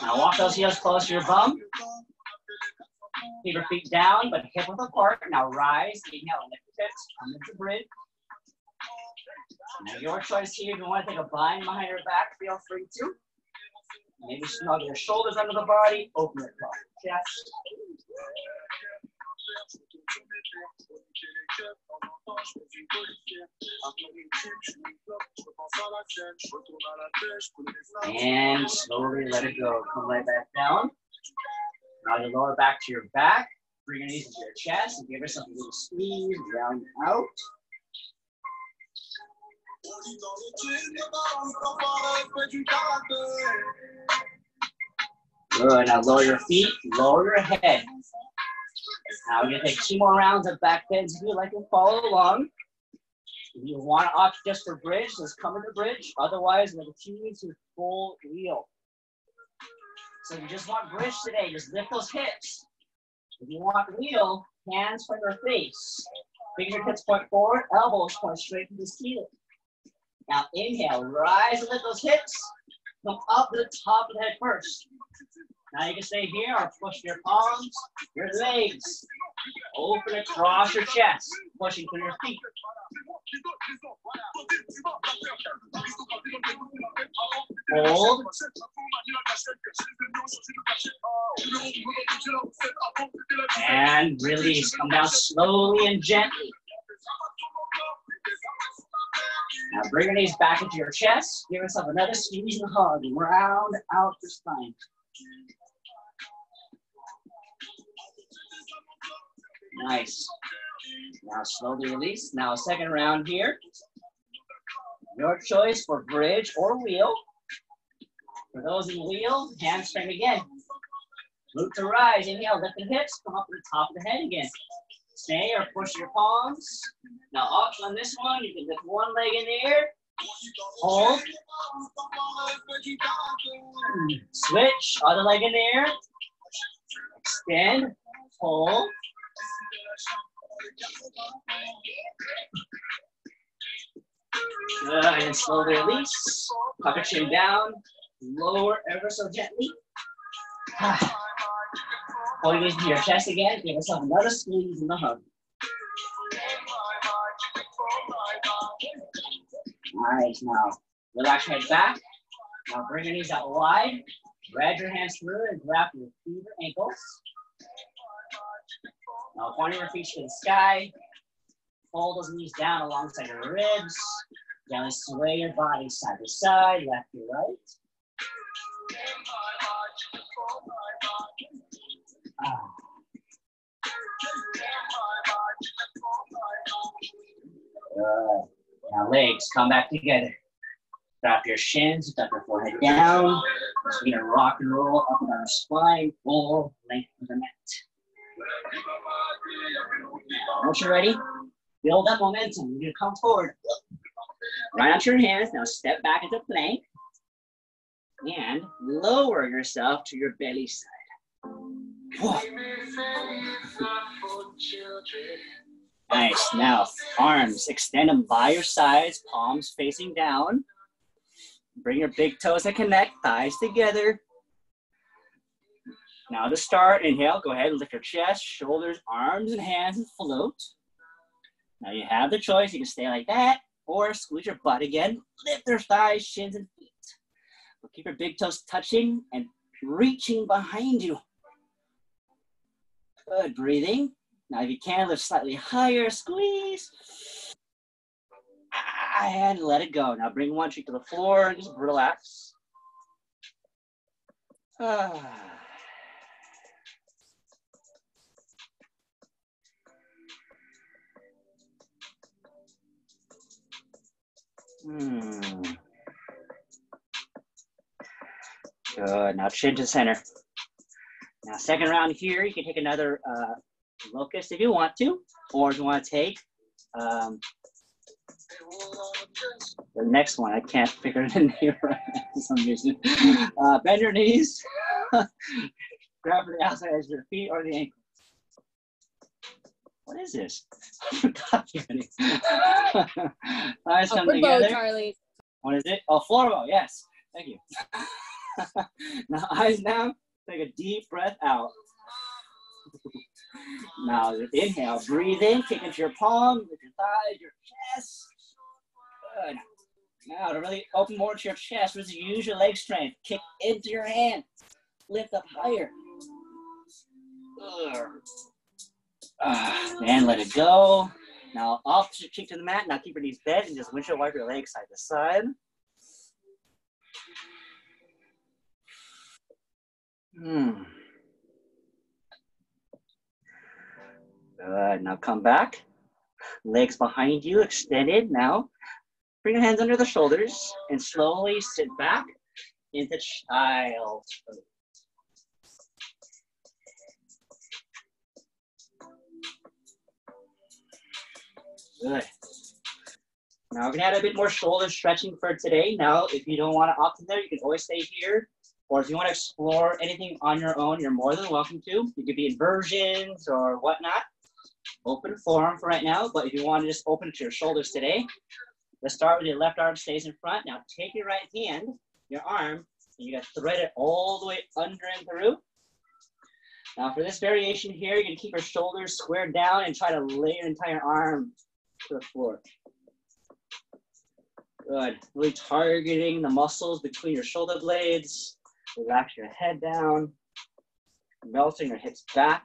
Speaker 1: Now walk those heels close to your bum. Keep your feet down, but hip width apart. Now rise, inhale, lift the hips, come into bridge. Now your choice here, if you want to take a bind behind your back, feel free to. Maybe snug your shoulders under the body, open across the chest. And slowly let it go. Come right back down. Now your lower back to your back. Bring your knees into your chest and give yourself a little squeeze, round out. Good. Now lower your feet, lower your head. Now we're gonna take two more rounds of back bends if you like to follow along. If you want to opt just for bridge, let's come bridge. Otherwise, we'll continue to full wheel. So you just want bridge today, just lift those hips. If you want wheel, hands from your face. Fingertips point forward, elbows point straight to the ceiling. Now inhale, rise and lift those hips. Come up to the top of the head first. Now you can stay here or push your palms, your legs. Open across your chest, pushing through your feet. Hold. And release. Come down slowly and gently. Now bring your knees back into your chest. Give yourself another squeeze and hug. Round out your spine. Nice. Now slowly release. Now a second round here. Your choice for bridge or wheel. For those in wheel, hamstring again. Loop to rise. Inhale, lift the hips. Come up to the top of the head again. Stay or push your palms. Now option on this one, you can lift one leg in the air. Hold. Switch, other leg in the air. Extend, hold. Good, and slowly release. Tuck your chin down. Lower ever so gently. Ah. Pull your to your chest again. Give yourself another squeeze and a hug. Nice. Now relax your head back. Now bring your knees out wide. Drag your hands through and grab your feet or ankles. Now pointing your feet to the sky. Fold those knees down alongside your ribs. Gently sway your body side to side, left to right. Good. Now legs come back together. Drop your shins, drop your forehead down. We're gonna rock and roll up and down our spine, full length of the mat. Once you're ready, build up momentum. You're gonna come forward. Right onto your hands. Now step back into plank and lower yourself to your belly side. Nice. Now, arms, extend them by your sides, palms facing down. Bring your big toes to connect, thighs together. Now to start, inhale, go ahead and lift your chest, shoulders, arms, and hands, and float. Now you have the choice. You can stay like that, or squeeze your butt again. Lift your thighs, shins, and feet. But keep your big toes touching and reaching behind you. Good, breathing. Now if you can, lift slightly higher, squeeze. And let it go. Now bring one cheek to the floor and just relax. Ah. Hmm. Good. Now chin to center. Now second round here, you can take another uh, locust if you want to, or if you want to take um, the next one. I can't figure the name right for some reason. Uh, bend your knees, grab for the outside edge of your feet or the ankle. What is this? I forgot already. Eyes come together. Charlie. What is it? Oh, floor bow. Yes. Thank you. now eyes down. Take a deep breath out. now inhale. Breathe in. Kick into your palm, with your thighs, your chest. Good. Now to really open more to your chest, really use your leg strength. Kick into your hand. Lift up higher. Uh, and let it go. Now off your cheek to the mat. Now keep your knees bent and just windshield wipe your legs side to side. Hmm. Good. Now come back. Legs behind you, extended. Now bring your hands under the shoulders and slowly sit back into child Good. Now we're gonna add a bit more shoulder stretching for today. Now, if you don't want to opt in there, you can always stay here. Or if you want to explore anything on your own, you're more than welcome to. You could be inversions or whatnot. Open forum for right now, but if you want to just open it to your shoulders today, let's start with your left arm stays in front. Now take your right hand, your arm, and you gotta thread it all the way under and through. Now for this variation here, you're gonna keep your shoulders squared down and try to lay your entire arm to the floor. Good. Really targeting the muscles between your shoulder blades. Relax your head down. Melting your hips back.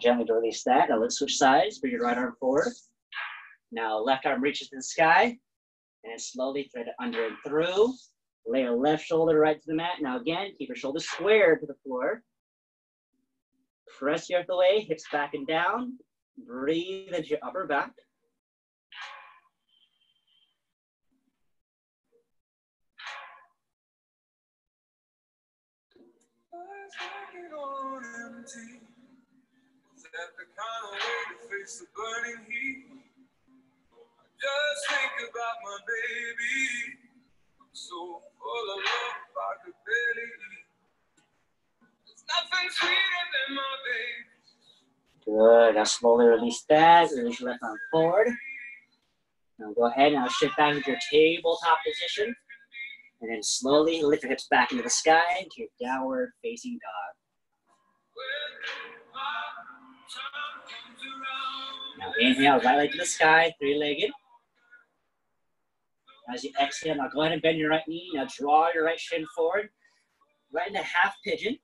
Speaker 1: Gently release that. Now let's switch sides. Bring your right arm forward. Now left arm reaches to the sky and slowly thread it under and through. Lay your left shoulder right to the mat. Now again, keep your shoulders square to the floor. Press your earth away, hips back and down. Breathe into your upper back. Just think about my baby. So full of love, I could barely eat. There's nothing sweeter than my baby. Good. Now slowly release that. Release your left arm forward. Now go ahead and I'll shift back into your tabletop position. And then slowly lift your hips back into the sky into your downward facing dog. Now inhale, right leg to the sky, three-legged. As you exhale, now go ahead and bend your right knee. Now draw your right shin forward, right into half pigeon.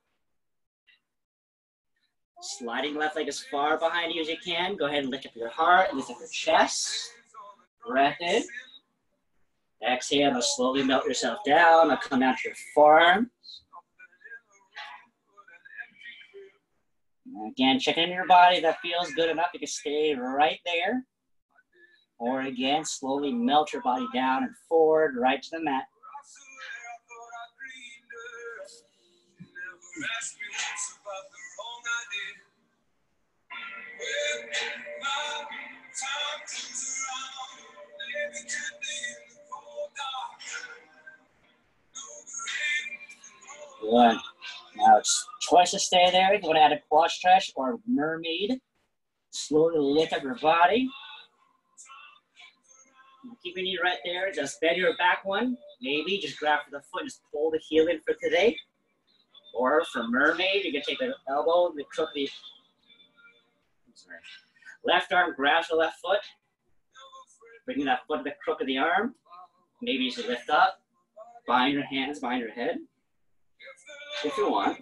Speaker 1: Sliding left leg as far behind you as you can. Go ahead and lift up your heart, lift up your chest. Breath in. Exhale, now slowly melt yourself down. Now come down to your forearm. Again, check in your body. That feels good enough. You can stay right there. Or again, slowly melt your body down and forward, right to the mat. Good. It's to stay there. You want to add a quad stretch or mermaid, slowly lift up your body. Keep your knee right there. Just bend your back one. Maybe just grab for the foot. Just pull the heel in for today. Or for mermaid, you can take the elbow, and the crook of the left arm grabs the left foot, bringing that foot to the crook of the arm. Maybe you should lift up, bind your hands behind your head if you want.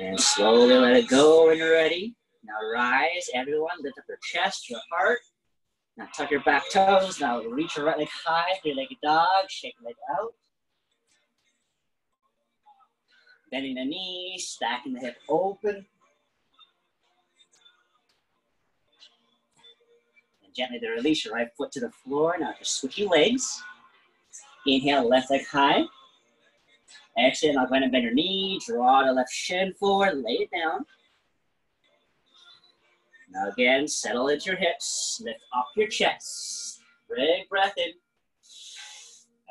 Speaker 1: And. Slowly let it go when you're ready. Now rise, everyone. Lift up your chest, your heart. Now tuck your back toes. Now reach your right leg high, three-legged dog. Shake your leg out. Bending the knees, stacking the hip open. And gently to release your right foot to the floor. Now just switch your legs. Inhale, left leg high. Exhale, now go ahead and bend your knee, draw the left shin forward, lay it down. Now again, settle into your hips, lift up your chest. Big breath in.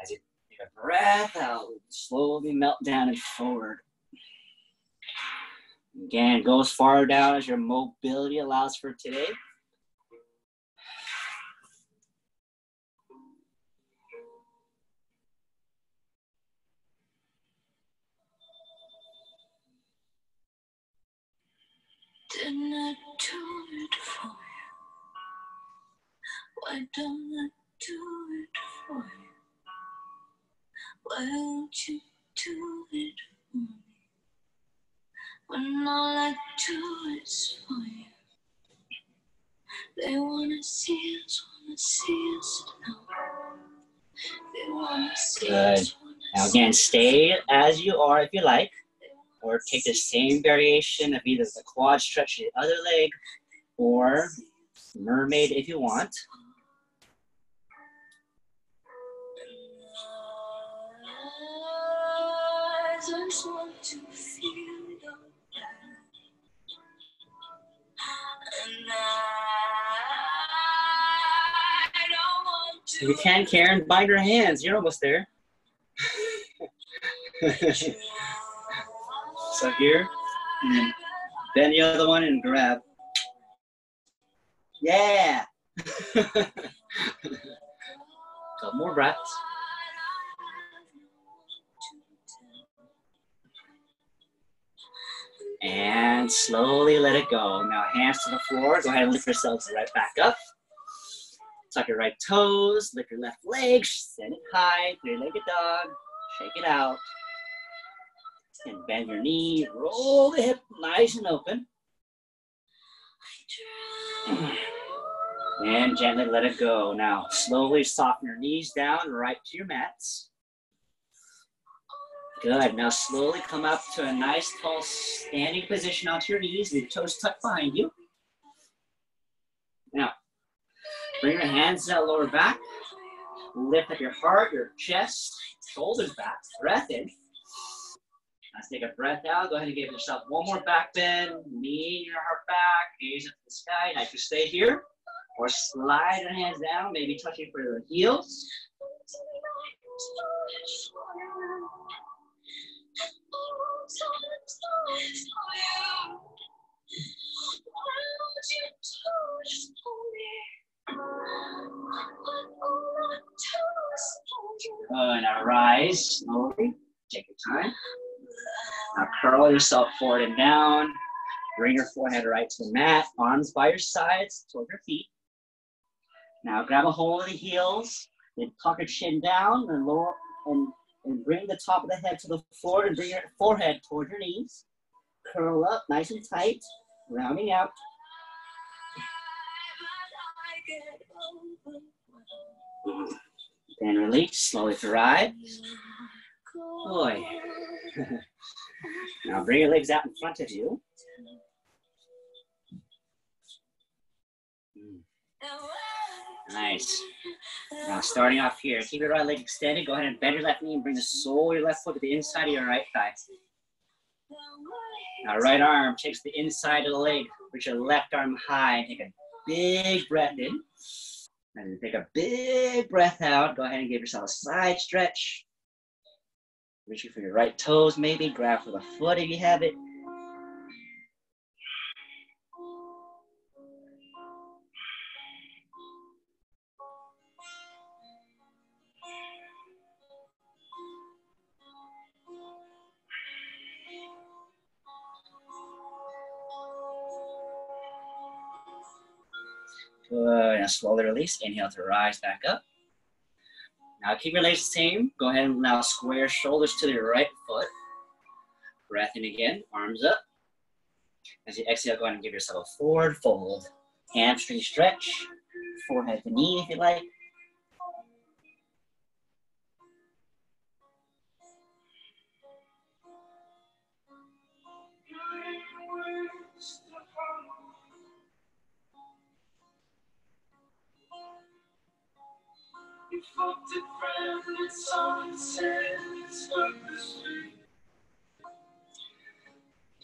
Speaker 1: As you take a breath out, slowly melt down and forward. Again, go as far down as your mobility allows for today. I do it for you? Why don't I do it for you? Why don't you do it for me? When all I do is for you. They wanna see us, wanna see us now. They wanna see Good. us. Now again, stay as you are if you like or take the same variation of either the quad stretch the other leg or mermaid if you want. If you can, Karen, bind your hands. You're almost there. So here, and then bend the other one and grab. Yeah. Couple more breaths. And slowly let it go. Now hands to the floor. Go ahead and lift yourselves right back up. Tuck your right toes, lift your left leg, send it high, three-legged dog, shake it out and bend your knee, roll the hip nice and open. And gently let it go. Now, slowly soften your knees down right to your mats. Good. Now, slowly come up to a nice, tall, standing position onto your knees with your toes tucked behind you. Now, bring your hands to that lower back. Lift up your heart, your chest, shoulders back. Breath in. Let's take a breath out. Go ahead and give yourself one more back bend. Knee your heart back. Gaze up to the sky. Now you stay here or slide your hands down, maybe touching for the heels. Uh, now rise slowly. Take your time. Now curl yourself forward and down. Bring your forehead right to the mat. Arms by your sides toward your feet. Now grab a hold of the heels. Then tuck your chin down and lower and, and bring the top of the head to the floor and bring your forehead toward your knees. Curl up nice and tight, rounding out. Then release, slowly to rise. Boy. now bring your legs out in front of you. Mm. Nice. Now starting off here, keep your right leg extended. Go ahead and bend your left knee and bring the sole of your left foot to the inside of your right thigh. Now right arm takes the inside of the leg. Put your left arm high. and Take a big breath in. And take a big breath out. Go ahead and give yourself a side stretch. Reaching for your right toes, maybe. Grab for the foot if you have it. Good. Now slowly release. Inhale to rise back up. Now keep your legs the same. Go ahead and now square shoulders to your right foot. Breath in again, arms up. As you exhale, go ahead and give yourself a forward fold. Hamstring stretch, forehead to knee if you like.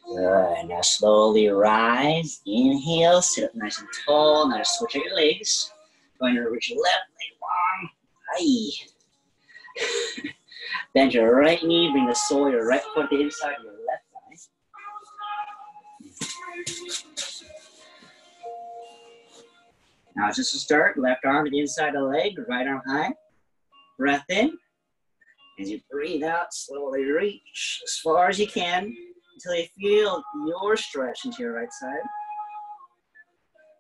Speaker 1: Good. Now slowly rise. Inhale. Sit up nice and tall. Now switch out your legs. Going to reach your left leg long. Aye. Bend your right knee. Bring the sole of your right foot to the inside of your Now just to start, left arm to the inside of the leg, right arm high. Breath in. As you breathe out, slowly reach as far as you can until you feel your stretch into your right side.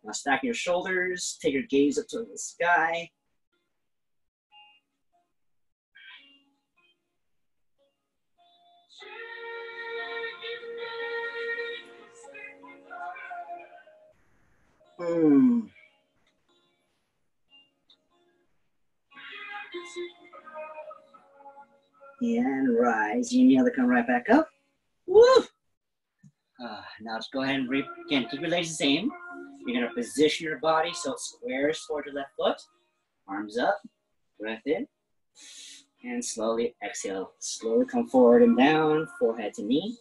Speaker 1: Now stack your shoulders, take your gaze up to the sky. Hmm. And rise. Inhale to come right back up. Woo! Uh, now just go ahead and re again, keep your legs the same. You're gonna position your body so it squares toward your left foot. Arms up, breath in. And slowly exhale. Slowly come forward and down, forehead to knee.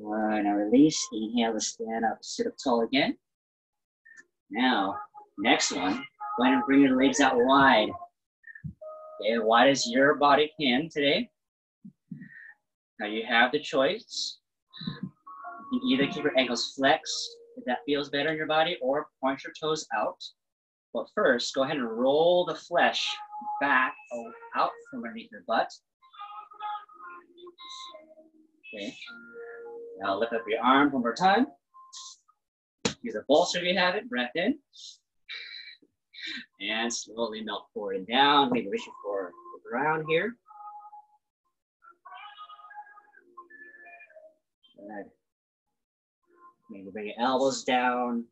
Speaker 1: Good. Now release. Inhale to stand up, sit up tall again. Now, next one. Go ahead and bring your legs out wide. Okay, wide as your body can today. Now you have the choice. You can either keep your ankles flexed if that feels better in your body, or point your toes out. But first, go ahead and roll the flesh back out from underneath your butt. Okay. Now lift up your arm one more time. Use a bolster if you have it. Breath in. And slowly melt forward and down. Maybe reaching for the ground here. Good. Maybe bring your elbows down.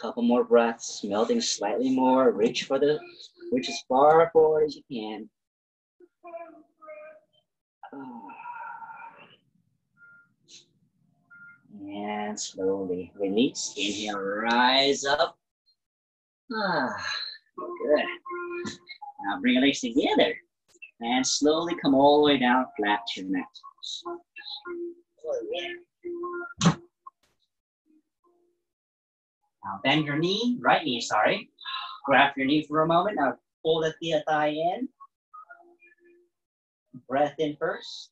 Speaker 1: Couple more breaths, melting slightly more. Reach for the, reach as far forward as you can. And slowly release. Inhale, rise up. Ah, good. Now bring your legs together and slowly come all the way down flat to your mat. Now bend your knee, right knee, sorry. Grab your knee for a moment. Now pull the thigh in. Breath in first.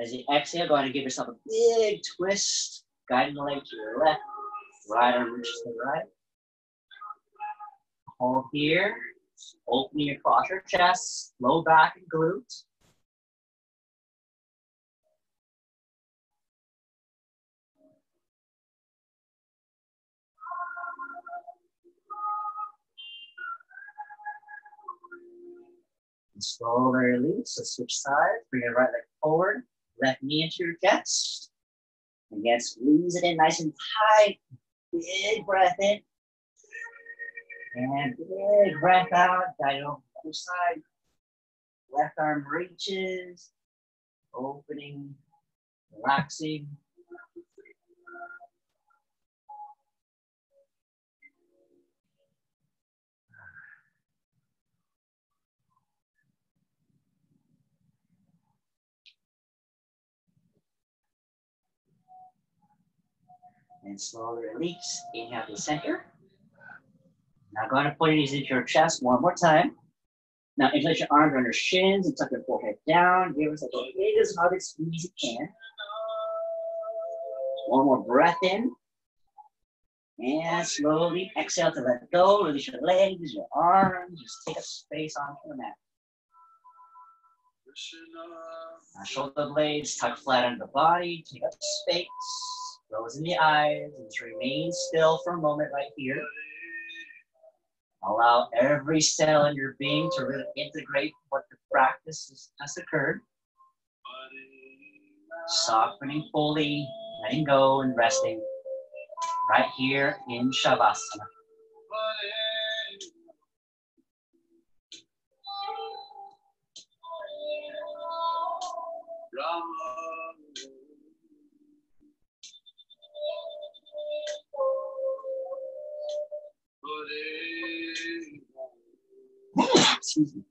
Speaker 1: As you exhale, go ahead and give yourself a big twist, guiding the leg to your left, right arm reaches to the right. Hold here, opening across your chest, low back and glutes. Slowly release. So switch sides. Bring your right leg forward. Left knee into your chest. Again, squeeze it in nice and tight. Big breath in. And big breath out. The other side. Left arm reaches. Opening. Relaxing. And slowly release. Inhale to center. Now go ahead and put your knees into your chest one more time. Now interlace your arms around your shins and tuck your forehead down. Give yourself the biggest hug and squeeze you can. One more breath in. And slowly exhale to let go. Release your legs, your arms. Just take a space onto the mat. Now shoulder blades tuck flat under the body. Take up space. Close in the eyes and just remain still for a moment right here. Allow every cell in your being to really integrate what the practice has, has occurred. Softening fully, letting go and resting right here in Shavasana. Excuse me.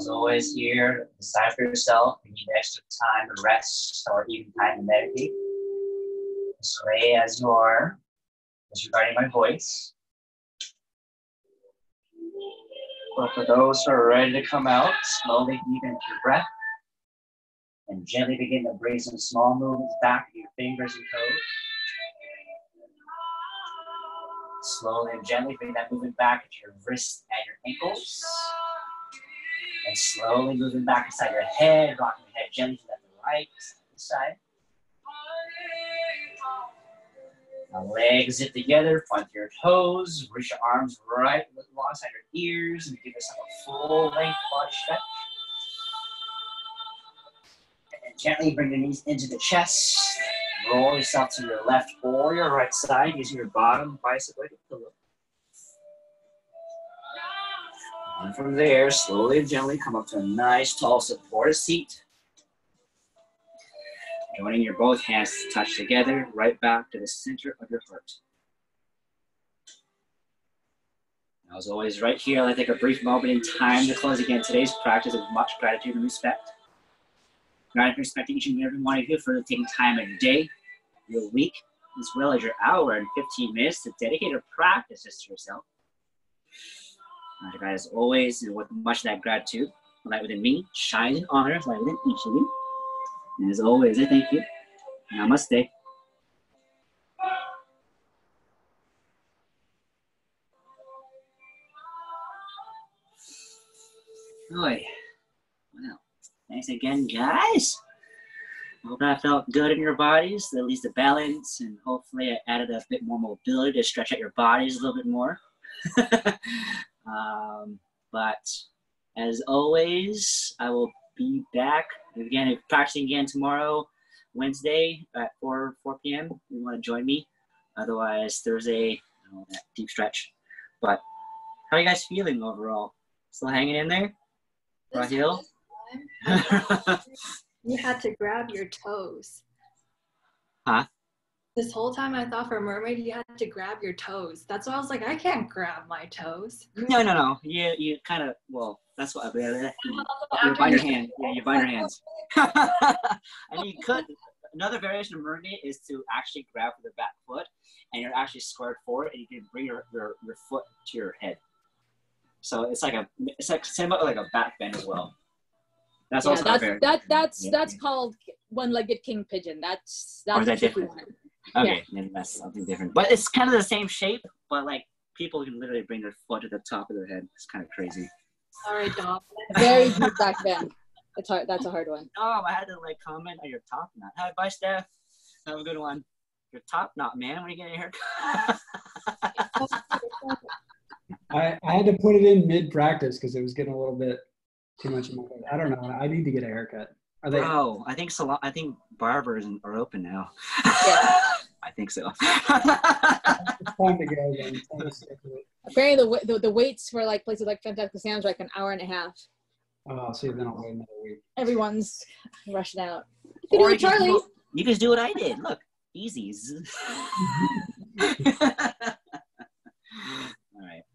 Speaker 1: As always, here, decide for yourself. You need extra time to rest or even time to meditate. Sway as you are, disregarding my voice. But for those who are ready to come out, slowly deep into your breath and gently begin to bring some small movements back to your fingers and toes. Slowly and gently bring that movement back to your wrists and your ankles. And slowly moving back inside your head, rocking your head gently to the right side. Now legs zip together, point your toes, reach your arms right alongside your ears, and give yourself a full length body stretch. And gently bring your knees into the chest. Roll yourself to your left or your right side using your bottom bicep like a pillow. And from there, slowly and gently come up to a nice tall supported seat. Joining your both hands to touch together, right back to the center of your heart. Now, as always, right here, I'll take a brief moment in time to close again today's practice of much gratitude and respect. Gratitude and respect to each and every one of you for taking time of your day, your week, as well as your hour and 15 minutes to dedicate or practice this to yourself. God, as always, with much that gratitude, light within me shines and honors light within each of you. And as always, I thank you. Namaste. Boy. Well, thanks again, guys. I hope that felt good in your bodies, at least the balance, and hopefully I added a bit more mobility to stretch out your bodies a little bit more. um, but as always, I will be back again practicing again tomorrow, Wednesday at 4 4 p.m. If you want to join me. Otherwise, Thursday, know, that deep stretch. But how are you guys feeling overall? Still hanging in there? Rahil?
Speaker 2: you had to grab your toes.
Speaker 1: Huh?
Speaker 2: This whole time I thought for a mermaid you had to grab your toes. That's why I was like, I can't grab my toes.
Speaker 1: No, no, no. You you kind of well. That's what. You, you bind your hand. Yeah, you bind your hands. and you could. Another variation of mermaid is to actually grab with the back foot, and you're actually squared forward, and you can bring your, your, your foot to your head. So it's like a it's like same like a back bend as well.
Speaker 3: That's yeah, also that's, that that's yeah. that's called one-legged king pigeon. That's that's
Speaker 1: that different. One. Okay, yeah. then that's something different. But it's kind of the same shape, but like people can literally bring their foot to the top of their head. It's kind of crazy.
Speaker 2: Sorry, dog.
Speaker 3: Very deep back bend. It's hard. That's a hard one.
Speaker 1: Oh, I had to like comment on your top knot. Hi, bye, Steph. Have a good one. Your top knot, man. When are you getting a haircut?
Speaker 4: I, I had to put it in mid practice because it was getting a little bit too much in my face. I don't know. I need to get a haircut.
Speaker 1: Are they? Oh, I think salon. I think barbers are open now. Yeah. I think so. time to
Speaker 3: go then. Apparently, the, the the waits for like places like Fantastic Sam's are like an hour and a half.
Speaker 4: Oh, see, then I'll wait another week.
Speaker 3: Everyone's rushing out. You can do it,
Speaker 1: Charlie. You, you just do what I did. Look, easies.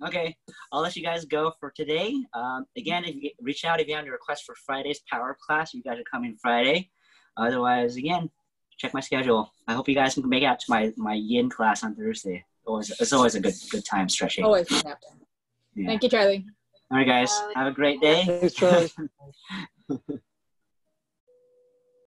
Speaker 1: All right. Okay. I'll let you guys go for today. Um, again, if you reach out if you have any requests for Friday's power class, you guys are coming Friday. Otherwise, again, check my schedule. I hope you guys can make it out to my my yin class on Thursday. Always, it's always a good good time stretching.
Speaker 3: Always fun after. Yeah. Thank you, Charlie.
Speaker 1: All right, guys. Have a great day.
Speaker 4: Thanks, Charlie.